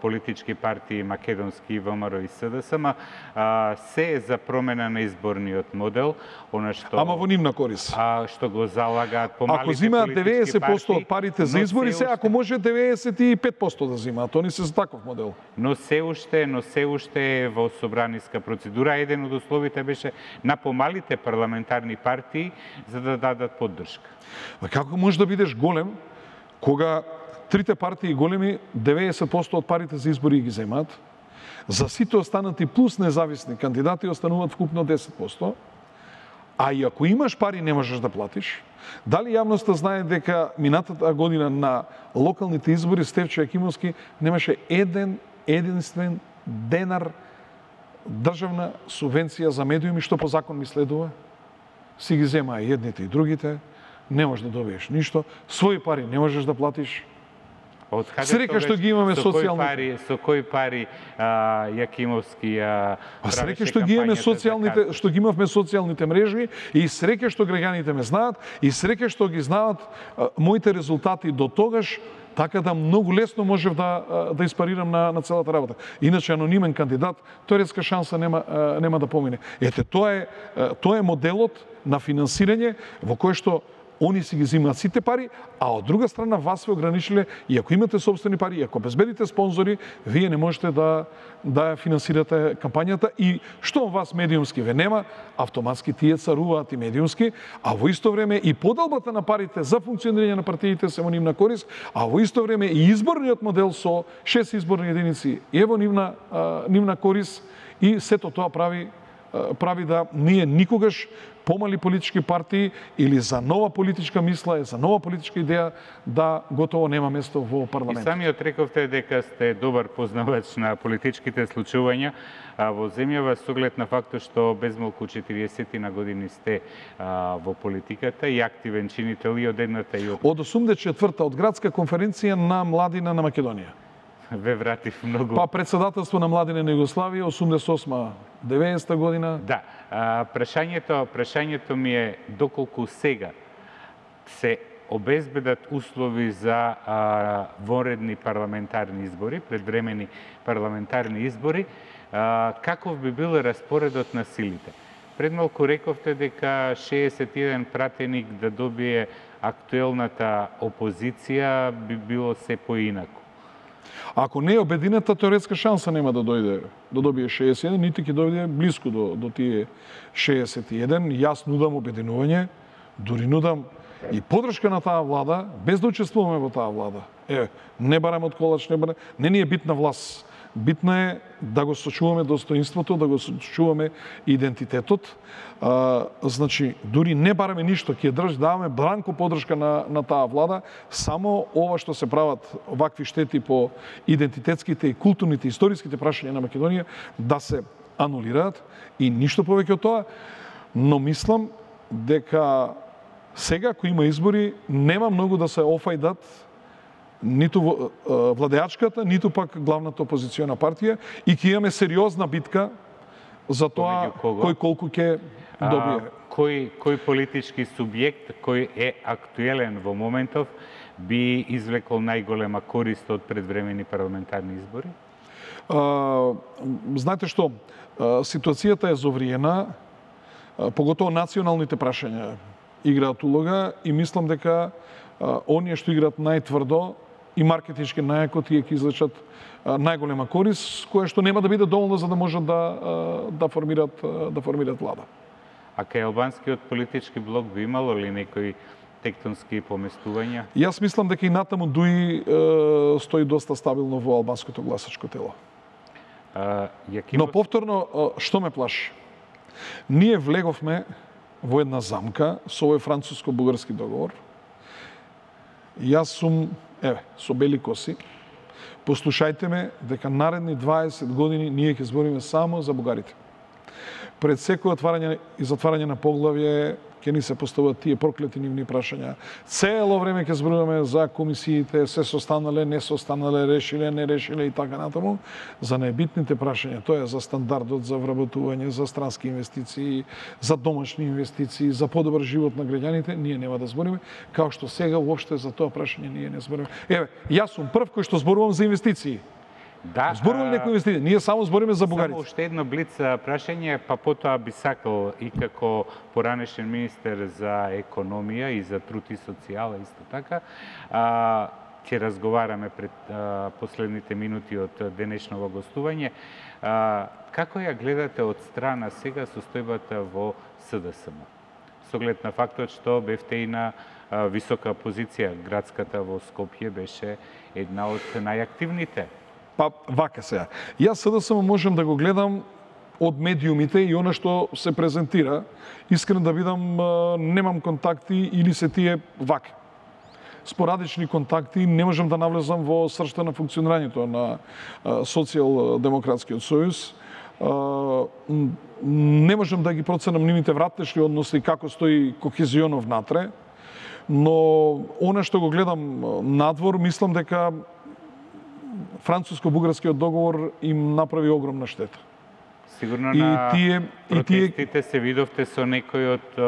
Speaker 1: политички партии македонски ВМРО и СДСМ а, се е за промена на изборниот модел, она што
Speaker 2: Ама во нивна корис.
Speaker 1: а што го залагаат помалите
Speaker 2: Ако
Speaker 1: политички
Speaker 2: 90%
Speaker 1: партии,
Speaker 2: од парите за избори,
Speaker 1: се
Speaker 2: ако може 95% да зимаат, они се за таков модел.
Speaker 1: но се уште, но се уште е во собраниска процедура. Еден од условите беше на помалите парламентарни партии за да дадат поддршка.
Speaker 2: Ма како може да бидеш голем кога трите партии големи 90% од парите за избори ги земаат, за сите останати плюс независни кандидати остануваат вкупно 10%, а и ако имаш пари не можеш да платиш, дали јавноста знае дека минатата година на локалните избори Стевчо Јакимовски немаше еден единствен денар државна субвенција за медиуми што по закон ми следува? Си ги земаа и едните и другите, не можеш да добиеш ништо, своји пари не можеш да платиш.
Speaker 1: Од каде
Speaker 2: Среќа што ги имаме
Speaker 1: со
Speaker 2: социјални-
Speaker 1: пари, со кои пари а, Јакимовски а,
Speaker 2: А среќа што ги имаме социјалните што ги имавме социјалните мрежи и среќа што граѓаните ме знаат и среќа што ги знаат а, моите резултати до тогаш така да многу лесно можев да да испарирам на на целата работа. Иначе анонимен кандидат, теоретска шанса нема нема да помине. Ете тоа е тоа е моделот на финансирање во кој што они си ги земаат сите пари, а од друга страна вас ве ограничиле и ако имате собствени пари, и ако безбедите спонзори, вие не можете да да ја финансирате кампањата. И што вас медиумски ве нема, автоматски тие царуваат и медиумски, а во исто време и подалбата на парите за функционирање на партиите се во нивна корис, а во исто време и изборниот модел со шест изборни единици е во нивна а, нивна корис и сето тоа прави прави да ние никогаш помали политички партии или за нова политичка мисла, за нова политичка идеја да готово нема место во
Speaker 1: И
Speaker 2: парламент.
Speaker 1: самиот рековте дека сте добар познавач на политичките случувања а, во земјава со оглед на фактот што безмалку 40 на години сте а, во политиката и активен чинител и од едната и од
Speaker 2: Од 84-та од градска конференција на младина на Македонија. [LAUGHS]
Speaker 1: ве вратив многу.
Speaker 2: Па председателство на младина на Југославија 88 90 година.
Speaker 1: Да, а, прашањето, прашањето ми е доколку сега се обезбедат услови за а, воредни парламентарни избори, предвремени парламентарни избори, а, каков би бил распоредот на силите? Пред малку рековте дека 61 пратеник да добие актуелната опозиција би било се поинаку.
Speaker 2: Ако не е обединета, теоретска шанса нема да дојде да добие 61, нити ќе дојде близко до, до тие 61. Јас нудам обединување, дури нудам и подршка на таа влада, без да учествуваме во таа влада. Е, не барам од колач, не барам, не ни е битна власт, Битно е да го сочуваме достоинството, да го сочуваме идентитетот. А, значи, дури не бараме ништо, ќе држ, даваме бранко подршка на, на таа влада, само ова што се прават вакви штети по идентитетските и културните, историските прашања на Македонија, да се анулираат и ништо повеќе од тоа, но мислам дека сега, ако има избори, нема многу да се офајдат ниту владеачката, ниту пак главната опозициона партија и ќе имаме сериозна битка за тоа кој колку ќе добие. А,
Speaker 1: кој кој политички субјект кој е актуелен во моментов би извлекол најголема корист од предвремени парламентарни избори?
Speaker 2: А, знаете што, ситуацијата е зовриена, поготово националните прашања играат улога и мислам дека оние што играат најтврдо и маркетички најако тие ќе извлечат најголема корис, која што нема да биде доволно за да можат да да формираат да формираат влада.
Speaker 1: А кај албанскиот политички блок би имало ли некои тектонски поместувања?
Speaker 2: Јас мислам дека и натаму Дуи стои доста стабилно во албанското гласачко тело. А, Јакимов... Но повторно, што ме плаши? Ние влеговме во една замка со овој француско-бугарски договор. Јас сум, еве, со бели коси. Послушајте ме дека наредни 20 години ние ќе збориме само за бугарите. Пред секој отварање и затварање на поглавје ќе ни се поставуваат тие проклети нивни прашања. Цело време ќе зборуваме за комисиите, се состанале, не состанале, решиле, не решиле и така натаму, за најбитните прашања. Тоа е за стандардот за вработување, за странски инвестиции, за домашни инвестиции, за подобар живот на граѓаните, ние нема да збориме, као што сега воопште за тоа прашање ние не збориме. Еве, јас сум прв кој што зборувам за инвестиции. Да, зборуваме некои инвестиции. Ние само збориме за бугарите.
Speaker 1: Само уште едно блиц прашање, па потоа би сакал и како поранешен министер за економија и за труд и социјала исто така, а, ќе разговараме пред а, последните минути од денешново гостување. А, како ја гледате од страна сега состојбата во СДСМ? Соглед на фактот што бевте и на а, висока позиција, градската во Скопје беше една од најактивните
Speaker 2: Па, вака сега. Јас само можем да го гледам од медиумите и она што се презентира. Искрен да видам, немам контакти или се тие вака. Спорадични контакти, не можам да навлезам во сршта на функционирањето на Социјал-демократскиот сојуз. Не можам да ги проценам нивните вратнешни односи како стои кохезионов натре, но она што го гледам надвор, мислам дека француско-бугарскиот договор им направи огромна штета.
Speaker 1: Сигурно и на тие, протестите и тие... се видовте со некои од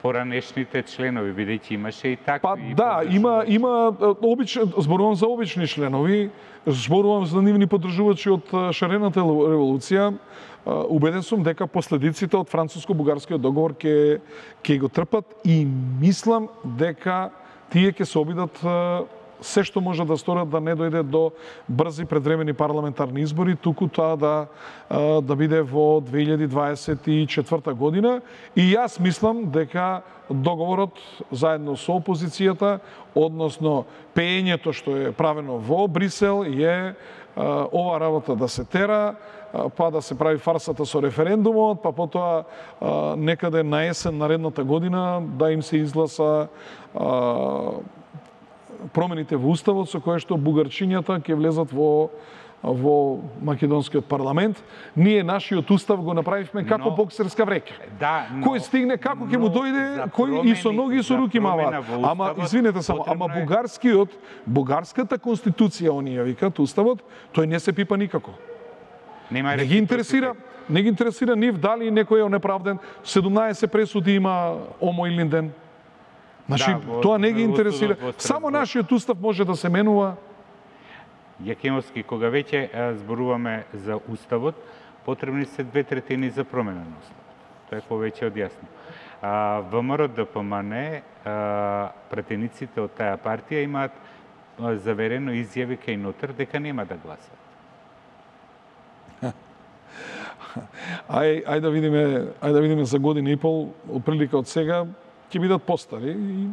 Speaker 1: поранешните членови, бидејќи имаше и такви.
Speaker 2: Па да, има има обично зборувам за обични членови, зборувам за нивни поддржувачи од шарената револуција. Убеден сум дека последиците од француско-бугарскиот договор ќе ќе го трпат и мислам дека тие ќе се обидат се што може да сторат да не дојде до брзи предвремени парламентарни избори, туку тоа да да биде во 2024 година. И јас мислам дека договорот заедно со опозицијата, односно пеењето што е правено во Брисел е ова работа да се тера, па да се прави фарсата со референдумот, па потоа некаде на есен наредната година да им се изгласа промените во уставот со кое што бугарчињата ќе влезат во во македонскиот парламент. Ние нашиот устав го направивме како но, боксерска вреќа.
Speaker 1: Да,
Speaker 2: но, кој стигне како ќе му дојде, кој и со ноги и со руки мава. Ама извинете само, ама бугарскиот бугарската конституција оние викат уставот, тој не се пипа никако. Нема не ги интересира, не ги интересира нив дали некој е неправден. 17 пресуди има Омо Илинден. Значи, да, тоа не ги интересира. Само нашиот устав може да се менува.
Speaker 1: Јакимовски, кога веќе зборуваме за уставот, потребни се две третини за промена на уставот. Тоа е повеќе од јасно. А, ВМРО ДПМН, пратениците од таа партија имаат заверено изјави кај нотар дека нема да гласат. [LAUGHS]
Speaker 2: Ај, ај да видиме, ај да видиме за година и пол, отприлика од сега, ќе бидат постари и,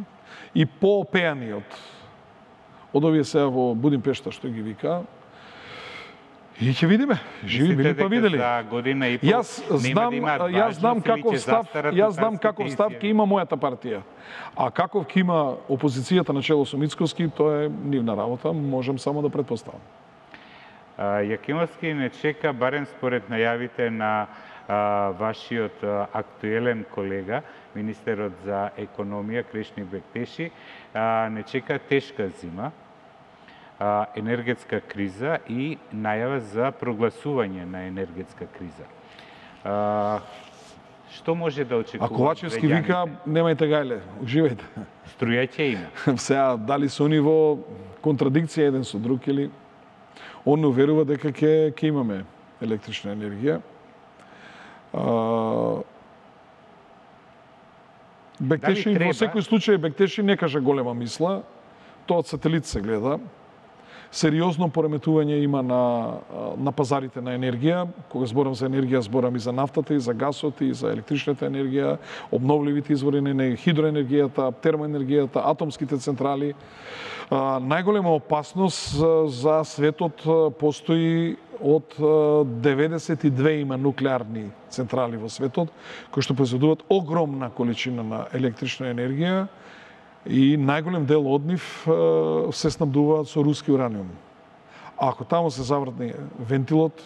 Speaker 2: и поопеани од од овие сега во Будимпешта што ги вика. И ќе видиме. Живи били па видели.
Speaker 1: За година и пол
Speaker 2: Јас знам,
Speaker 1: да имаат
Speaker 2: јас знам каков став, јас знам каков став ќе има мојата партија. А каков ќе има опозицијата на чело со Мицковски, тоа е нивна работа, можам само да предпоставам.
Speaker 1: Јакимовски не чека, барем според најавите на вашиот актуелен колега, министерот за економија Кришни Бектеши, не чека тешка зима, енергетска криза и најава за прогласување на енергетска криза. Што може да очекува?
Speaker 2: А Ковачевски вика, немајте гајле, уживајте.
Speaker 1: Струја ќе има. [LAUGHS]
Speaker 2: Сега, дали се они во контрадикција еден со друг или он не уверува дека ќе ќе имаме електрична енергија. Бектеши, во секој случај, Бектеши не кажа голема мисла, тоа од сателит се гледа. Сериозно пореметување има на, на пазарите на енергија. Кога зборам за енергија, зборам и за нафтата, и за гасот, и за електричната енергија, обновливите извори на енергија, хидроенергијата, термоенергијата, атомските централи. Најголема опасност за светот постои од а, 92 има нуклеарни централи во светот, кои што произведуваат огромна количина на електрична енергија и најголем дел од нив се снабдуваат со руски ураниум. А ако таму се завртне вентилот,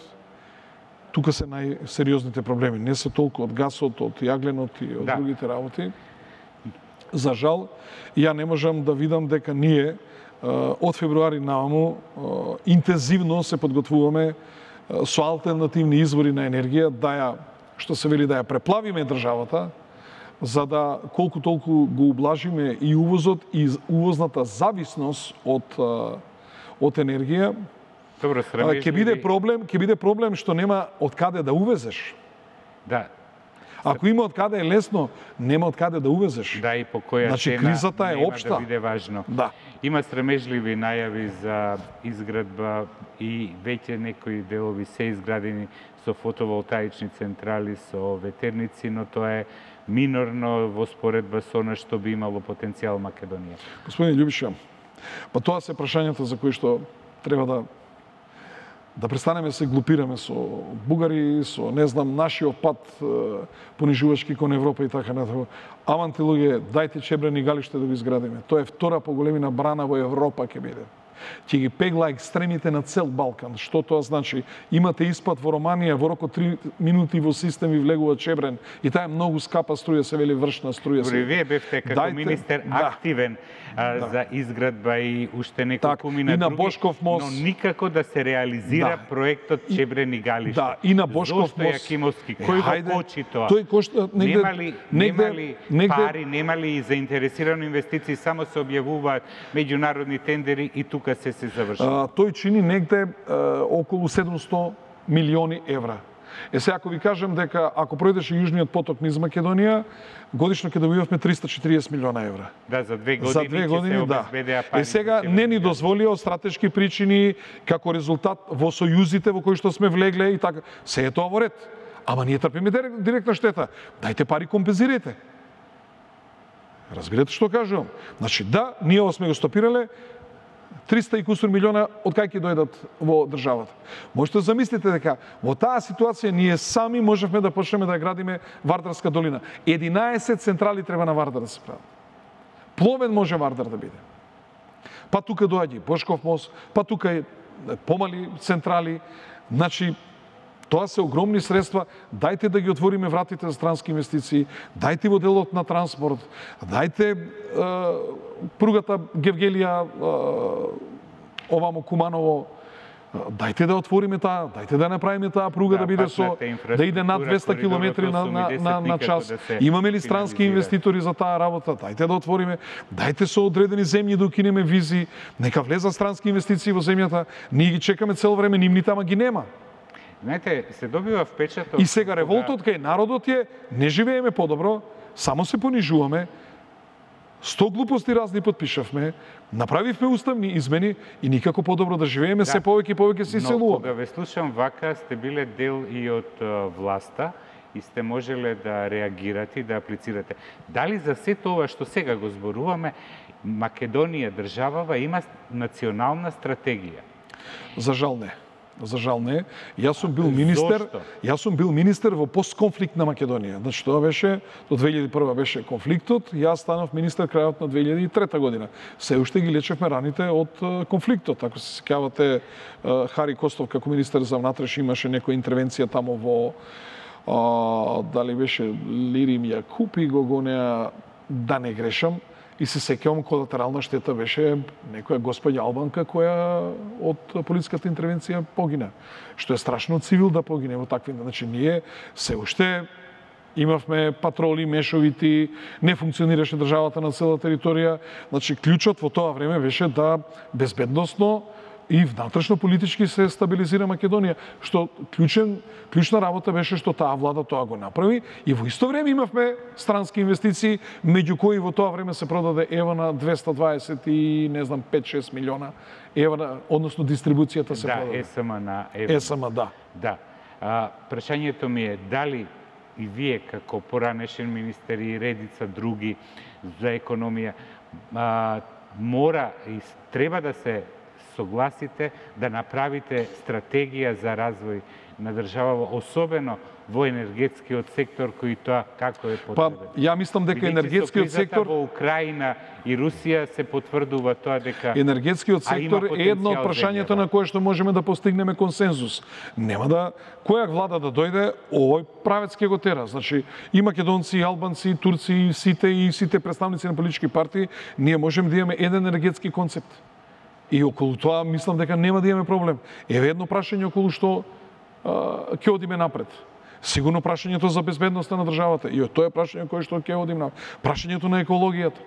Speaker 2: тука се најсериозните проблеми. Не се толку од гасот, од јагленот и од
Speaker 1: Да.
Speaker 2: другите работи. За жал, ја не можам да видам дека ние од февруари нааму а, интензивно се подготвуваме со алтернативни извори на енергија да ја што се вели да ја преплавиме државата за да колку толку го ублажиме и увозот и увозната зависност од од енергија,
Speaker 1: Добро,
Speaker 2: ќе биде проблем, ќе биде проблем што нема од каде да увезеш.
Speaker 1: Да,
Speaker 2: Ако има од каде е лесно, нема од каде да увезеш.
Speaker 1: да и по која
Speaker 2: Значи,
Speaker 1: цена
Speaker 2: кризата е општа.
Speaker 1: да биде важно.
Speaker 2: Да.
Speaker 1: Има срамежливи најави за изградба и веќе некои делови се изградени со фотоволтаични централи, со ветерници, но тоа е минорно во споредба со она што би имало потенцијал Македонија.
Speaker 2: Господин Љубиша, па тоа се прашањата за кои што треба да да престанеме се глупираме со бугари, со не знам нашиот пат понижувачки кон Европа и така натаму. Аманти луѓе, дајте чебрени галиште да го изградиме. Тоа е втора по големина брана во Европа ќе биде. Ќе ги пегла екстремите на цел Балкан. Што тоа значи? Имате испад во Романија, во рок од 3 минути во систем ви влегува чебрен и таа е многу скапа струја, се вели вршна струја.
Speaker 1: Добре, вие бевте како
Speaker 2: Дајте-
Speaker 1: министер
Speaker 2: да.
Speaker 1: активен а,
Speaker 2: Да.
Speaker 1: за изградба и уште неколку мина
Speaker 2: и на
Speaker 1: други,
Speaker 2: Бошков мост.
Speaker 1: но никако да се реализира
Speaker 2: Да.
Speaker 1: проектот Чебрени галишта.
Speaker 2: Да, и на Бошков
Speaker 1: Зошто
Speaker 2: мост.
Speaker 1: Јакимовски?
Speaker 2: Е,
Speaker 1: Кој
Speaker 2: хајде,
Speaker 1: го кочи тоа?
Speaker 2: Тој кошта негде,
Speaker 1: нема ли,
Speaker 2: негде,
Speaker 1: нема ли
Speaker 2: негде,
Speaker 1: пари, нема ли заинтересирани инвестиции, само се објавуваат меѓународни тендери и тука се се завршува.
Speaker 2: а, тој чини негде а, околу 700 милиони евра. Е сега ако ви кажем дека ако пројдеше јужниот поток низ Македонија, годишно ќе добивавме 340 милиона евра.
Speaker 1: Да, за две години,
Speaker 2: За две години,
Speaker 1: се
Speaker 2: да.
Speaker 1: пари.
Speaker 2: Е сега не ни дозволија од стратешки причини, како резултат во сојузите во кои што сме влегле и така. Се е тоа во ред. Ама ние трпиме дирек- директна штета. Дајте пари компензирайте. Разбирате што кажувам? Значи да, ние ова сме го стопирале, 300 и кусур милиона од кај ќе дојдат во државата. Можете да замислите дека во таа ситуација ние сами можевме да почнеме да градиме Вардарска долина. 11 централи треба на Вардар да се прават. Пловен може Вардар да биде. Па тука доаѓа и Бошков мост, па тука е помали централи. Значи, тоа се огромни средства. Дајте да ги отвориме вратите за странски инвестиции, дајте во делот на транспорт, дајте е, пругата Гевгелија е, овамо Куманово, дајте да отвориме таа, дајте да направиме таа пруга да,
Speaker 1: Да,
Speaker 2: биде со да иде над
Speaker 1: инфраструктура,
Speaker 2: 200 километри на, на, на, на
Speaker 1: 80
Speaker 2: час.
Speaker 1: да
Speaker 2: Имаме ли странски инвеститори за таа работа? Дајте да отвориме, дајте со одредени земји да укинеме визи, нека влезат странски инвестиции во земјата. Ние ги чекаме цел време, нивните ама ги нема.
Speaker 1: Знаете, се добива впечаток...
Speaker 2: И сега револтот кај народот е не живееме подобро, само се понижуваме, сто глупости разни подпишавме, направивме уставни измени и никако подобро да живееме, се повеќе и повеќе се
Speaker 1: Но
Speaker 2: иселуваме.
Speaker 1: кога ве слушам вака, сте биле дел и од власта и сте можеле да реагирате и да аплицирате. Дали за се тоа што сега го зборуваме, Македонија, државава, има национална стратегија?
Speaker 2: За жал не. За жал не. Јас сум бил министер, јас сум бил министер во постконфликтна Македонија. Значи тоа беше до 2001 беше конфликтот, јас станав министер крајот на 2003 година. Се уште ги лечевме раните од конфликтот. Ако се сеќавате, Хари Костов како министер за внатрешни имаше некоја интервенција тамо во а, дали беше Лирим Јакупи го гонеа да не грешам и се сеќавам колатерална штета беше некоја господја албанка која од полициската интервенција погина. Што е страшно цивил да погине во такви, значи ние се уште имавме патроли, мешовити, не функционираше државата на цела територија. Значи, клучот во тоа време беше да безбедносно и внатрешно политички се стабилизира Македонија, што клучен, клучна работа беше што таа влада тоа го направи и во исто време имавме странски инвестиции, меѓу кои во тоа време се продаде ева на 220 и не знам 5-6 милиона евра, односно дистрибуцијата се
Speaker 1: да,
Speaker 2: продаде.
Speaker 1: ЕСМ на ЕВ.
Speaker 2: ЕСМ, да.
Speaker 1: Да. А, прашањето ми е дали и вие како поранешен министер и редица други за економија а, мора и треба да се согласите да направите стратегија за развој на држава, особено во енергетскиот сектор кој тоа како е
Speaker 2: Па,
Speaker 1: потребен.
Speaker 2: ја мислам дека енергетскиот сектор
Speaker 1: во Украина и Русија се потврдува тоа дека
Speaker 2: Енергетскиот сектор е едно од прашањето на кое што можеме да постигнеме консензус. Нема да која влада да дојде, овој правец ќе го тера. Значи и македонци, и албанци, и турци, и сите и сите представници на политички партии, ние можеме да имаме еден енергетски концепт. И околу тоа мислам дека нема да имаме проблем. Еве едно прашање околу што а, ќе одиме напред. Сигурно прашањето за безбедноста на државата. И тоа е прашање кое што ќе одиме напред. Прашањето на екологијата.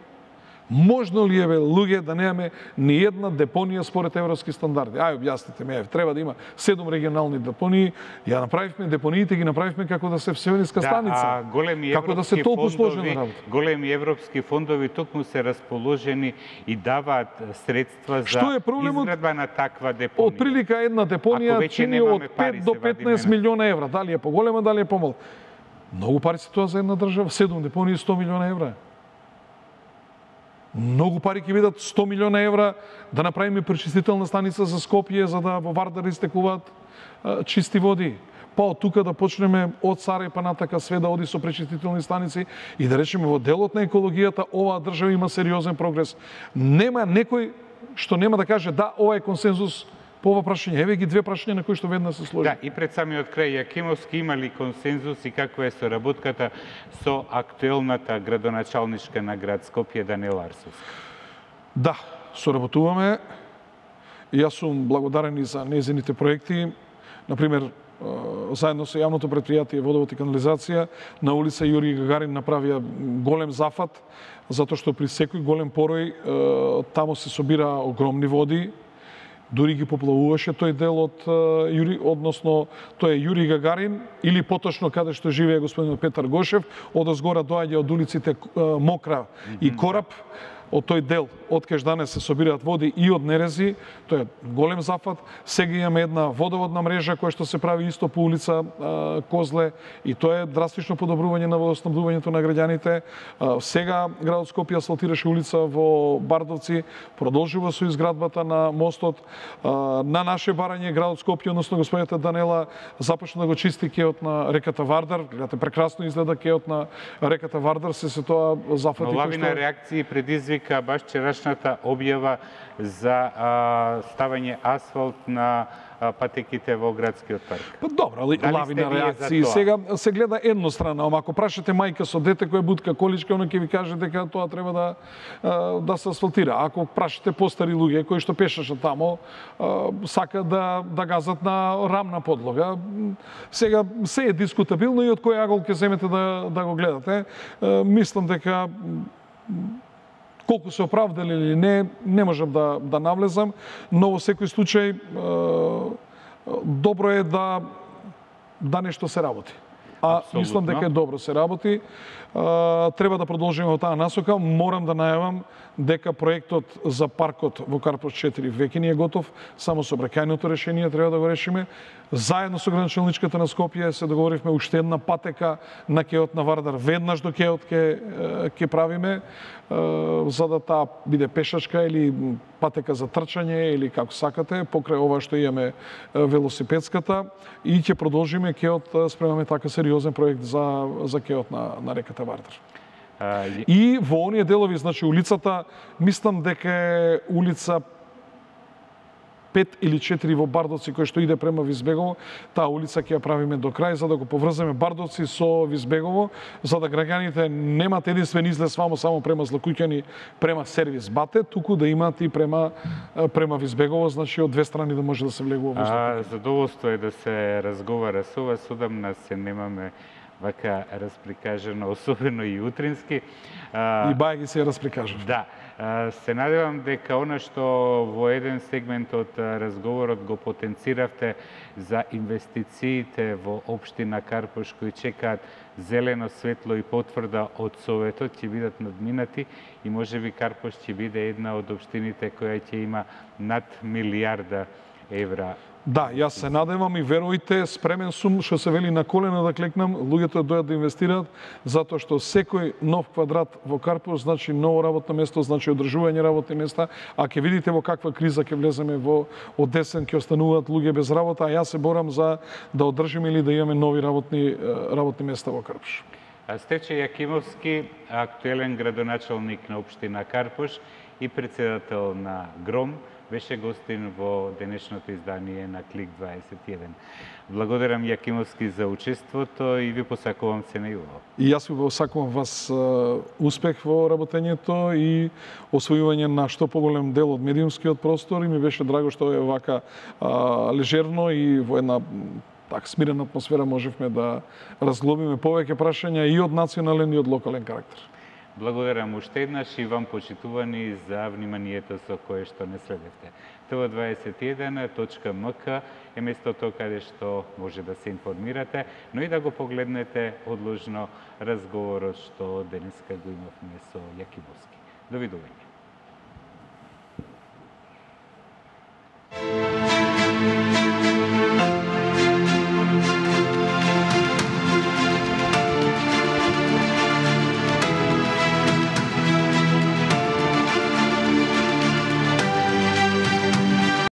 Speaker 2: Можно ли е бе луѓе да немаме ни една депонија според европски стандарди? Ај објаснете ми, еве, треба да има седум регионални депонии. Ја направивме депониите, ги направивме како да се вселенска станица.
Speaker 1: а големи
Speaker 2: како да се толку сложена работа.
Speaker 1: големи европски фондови токму се расположени и даваат средства за
Speaker 2: Што е проблемот?
Speaker 1: изградба на таква депонија.
Speaker 2: Од прилика една депонија чини од
Speaker 1: немаме
Speaker 2: 5
Speaker 1: пари,
Speaker 2: до
Speaker 1: се вадиме
Speaker 2: 15
Speaker 1: на-
Speaker 2: милиона евра. Дали е поголема, дали е помал. Многу пари се тоа за една држава. Седум депонии 100 милиона евра. Многу пари ќе бидат 100 милиона евра да направиме пречистителна станица за Скопје за да во Вардар истекуваат чисти води. Па од тука да почнеме од Сарај па натака све да оди со пречистителни станици и да речеме во делот на екологијата оваа држава има сериозен прогрес. Нема некој што нема да каже да, ова е консензус по ова прашање. Еве ги две прашања на кои што веднаш се сложи.
Speaker 1: Да, и пред самиот крај Јакимовски има ли консензус и каква е соработката со актуелната градоначалничка на град Скопје Даниел Арсовски?
Speaker 2: Да, соработуваме. Јас сум благодарен и за незините проекти. Например, заедно со јавното предпријатие Водовод и канализација на улица Јури Гагарин направија голем зафат затоа што при секој голем порој е, тамо се собира огромни води, дури ги поплавуваше тој дел од Јури, односно тој е Јури Гагарин или поточно каде што живее господин Петар Гошев, одозгора доаѓа од улиците Мокра и Кораб, од тој дел од Кеждане се собираат води и од Нерези, тоа е голем зафат. Сега имаме една водоводна мрежа која што се прави исто по улица Козле и тоа е драстично подобрување на водоснабдувањето на граѓаните. Сега градот Скопје асфалтираше улица во Бардовци, продолжува со изградбата на мостот. На наше барање градот Скопје, односно господјата Данела, започна да го чисти кеот на реката Вардар. Гледате, прекрасно изгледа кеот на реката Вардар, се се тоа зафати
Speaker 1: лавина реакции предизвика баш вчерашната објава за а, ставање асфалт на а, патеките во градскиот парк.
Speaker 2: Па добро, али
Speaker 1: Дали
Speaker 2: лавина реакции. Сега се гледа еднострано, ама ако прашате мајка со дете која бутка количка, она ќе ви каже дека тоа треба да да се асфалтира. Ако прашате постари луѓе кои што пешаше тамо, сака да да газат на рамна подлога. Сега се е дискутабилно и од кој агол ќе земете да да го гледате. Мислам дека колку се оправдали или не, не можам да, да навлезам, но во секој случај добро е да да нешто се работи. а
Speaker 1: Апсолутно.
Speaker 2: мислам дека е добро се работи. Треба да продолжиме во таа насока. Морам да најавам дека проектот за паркот во Карпош 4 веќе не е готов, само сообраќајното решение треба да го решиме. Заедно со градоначалничката на Скопје се договоривме уште една патека на кеот на Вардар веднаш до кеот ке ќе правиме за да таа биде пешачка или патека за трчање или како сакате, покрај ова што имаме велосипедската и ќе продолжиме кеот спремаме така сериозен проект за за кеот на на реката Вардар.
Speaker 1: А,
Speaker 2: И во оние делови, значи улицата, мислам дека е улица 5 или 4 во Бардоци кој што иде према Визбегово, таа улица ќе ја правиме до крај за да го поврземе Бардоци со Визбегово, за да граѓаните немат единствен излез вамо само према Злакуќани, према сервис Бате, туку да имаат и према према Визбегово, значи од две страни да може да се влегува во
Speaker 1: А, задоволство е да се разговара со вас, одамна се немаме вака расприкажано, особено и утрински.
Speaker 2: И бај ги се ја расприкажав.
Speaker 1: Да, се надевам дека она што во еден сегмент од разговорот го потенциравте за инвестициите во општина Карпош кои чекаат зелено светло и потврда од Советот ќе бидат надминати и можеби Карпош ќе биде една од општините која ќе има над милиарда евра
Speaker 2: Да, јас се надевам и верујте, спремен сум што се вели на колена да клекнам, луѓето дојат да инвестираат, затоа што секој нов квадрат во Карпур значи ново работно место, значи одржување работни места, а ќе видите во каква криза ќе влеземе во од десен ќе остануваат луѓе без работа, а јас се борам за да одржиме или да имаме нови работни работни места во Карпуш.
Speaker 1: Стече Јакимовски, актуелен градоначалник на општина Карпуш и председател на ГРОМ, беше гостин во денешното издание на Клик 21. Благодарам Јакимовски за учеството и ви посакувам се најубаво.
Speaker 2: И јас ви посакувам вас успех во работењето и освојување на што поголем дел од медиумскиот простор и ми беше драго што е вака а, лежерно и во една так смирена атмосфера можевме да разглобиме повеќе прашања и од национален и од локален карактер.
Speaker 1: Благодарам уште еднаш и вам почитувани за вниманието со кое што не следевте. TV21.mk е местото каде што може да се информирате, но и да го погледнете одложно разговорот што денеска го имавме со Јакимовски. you.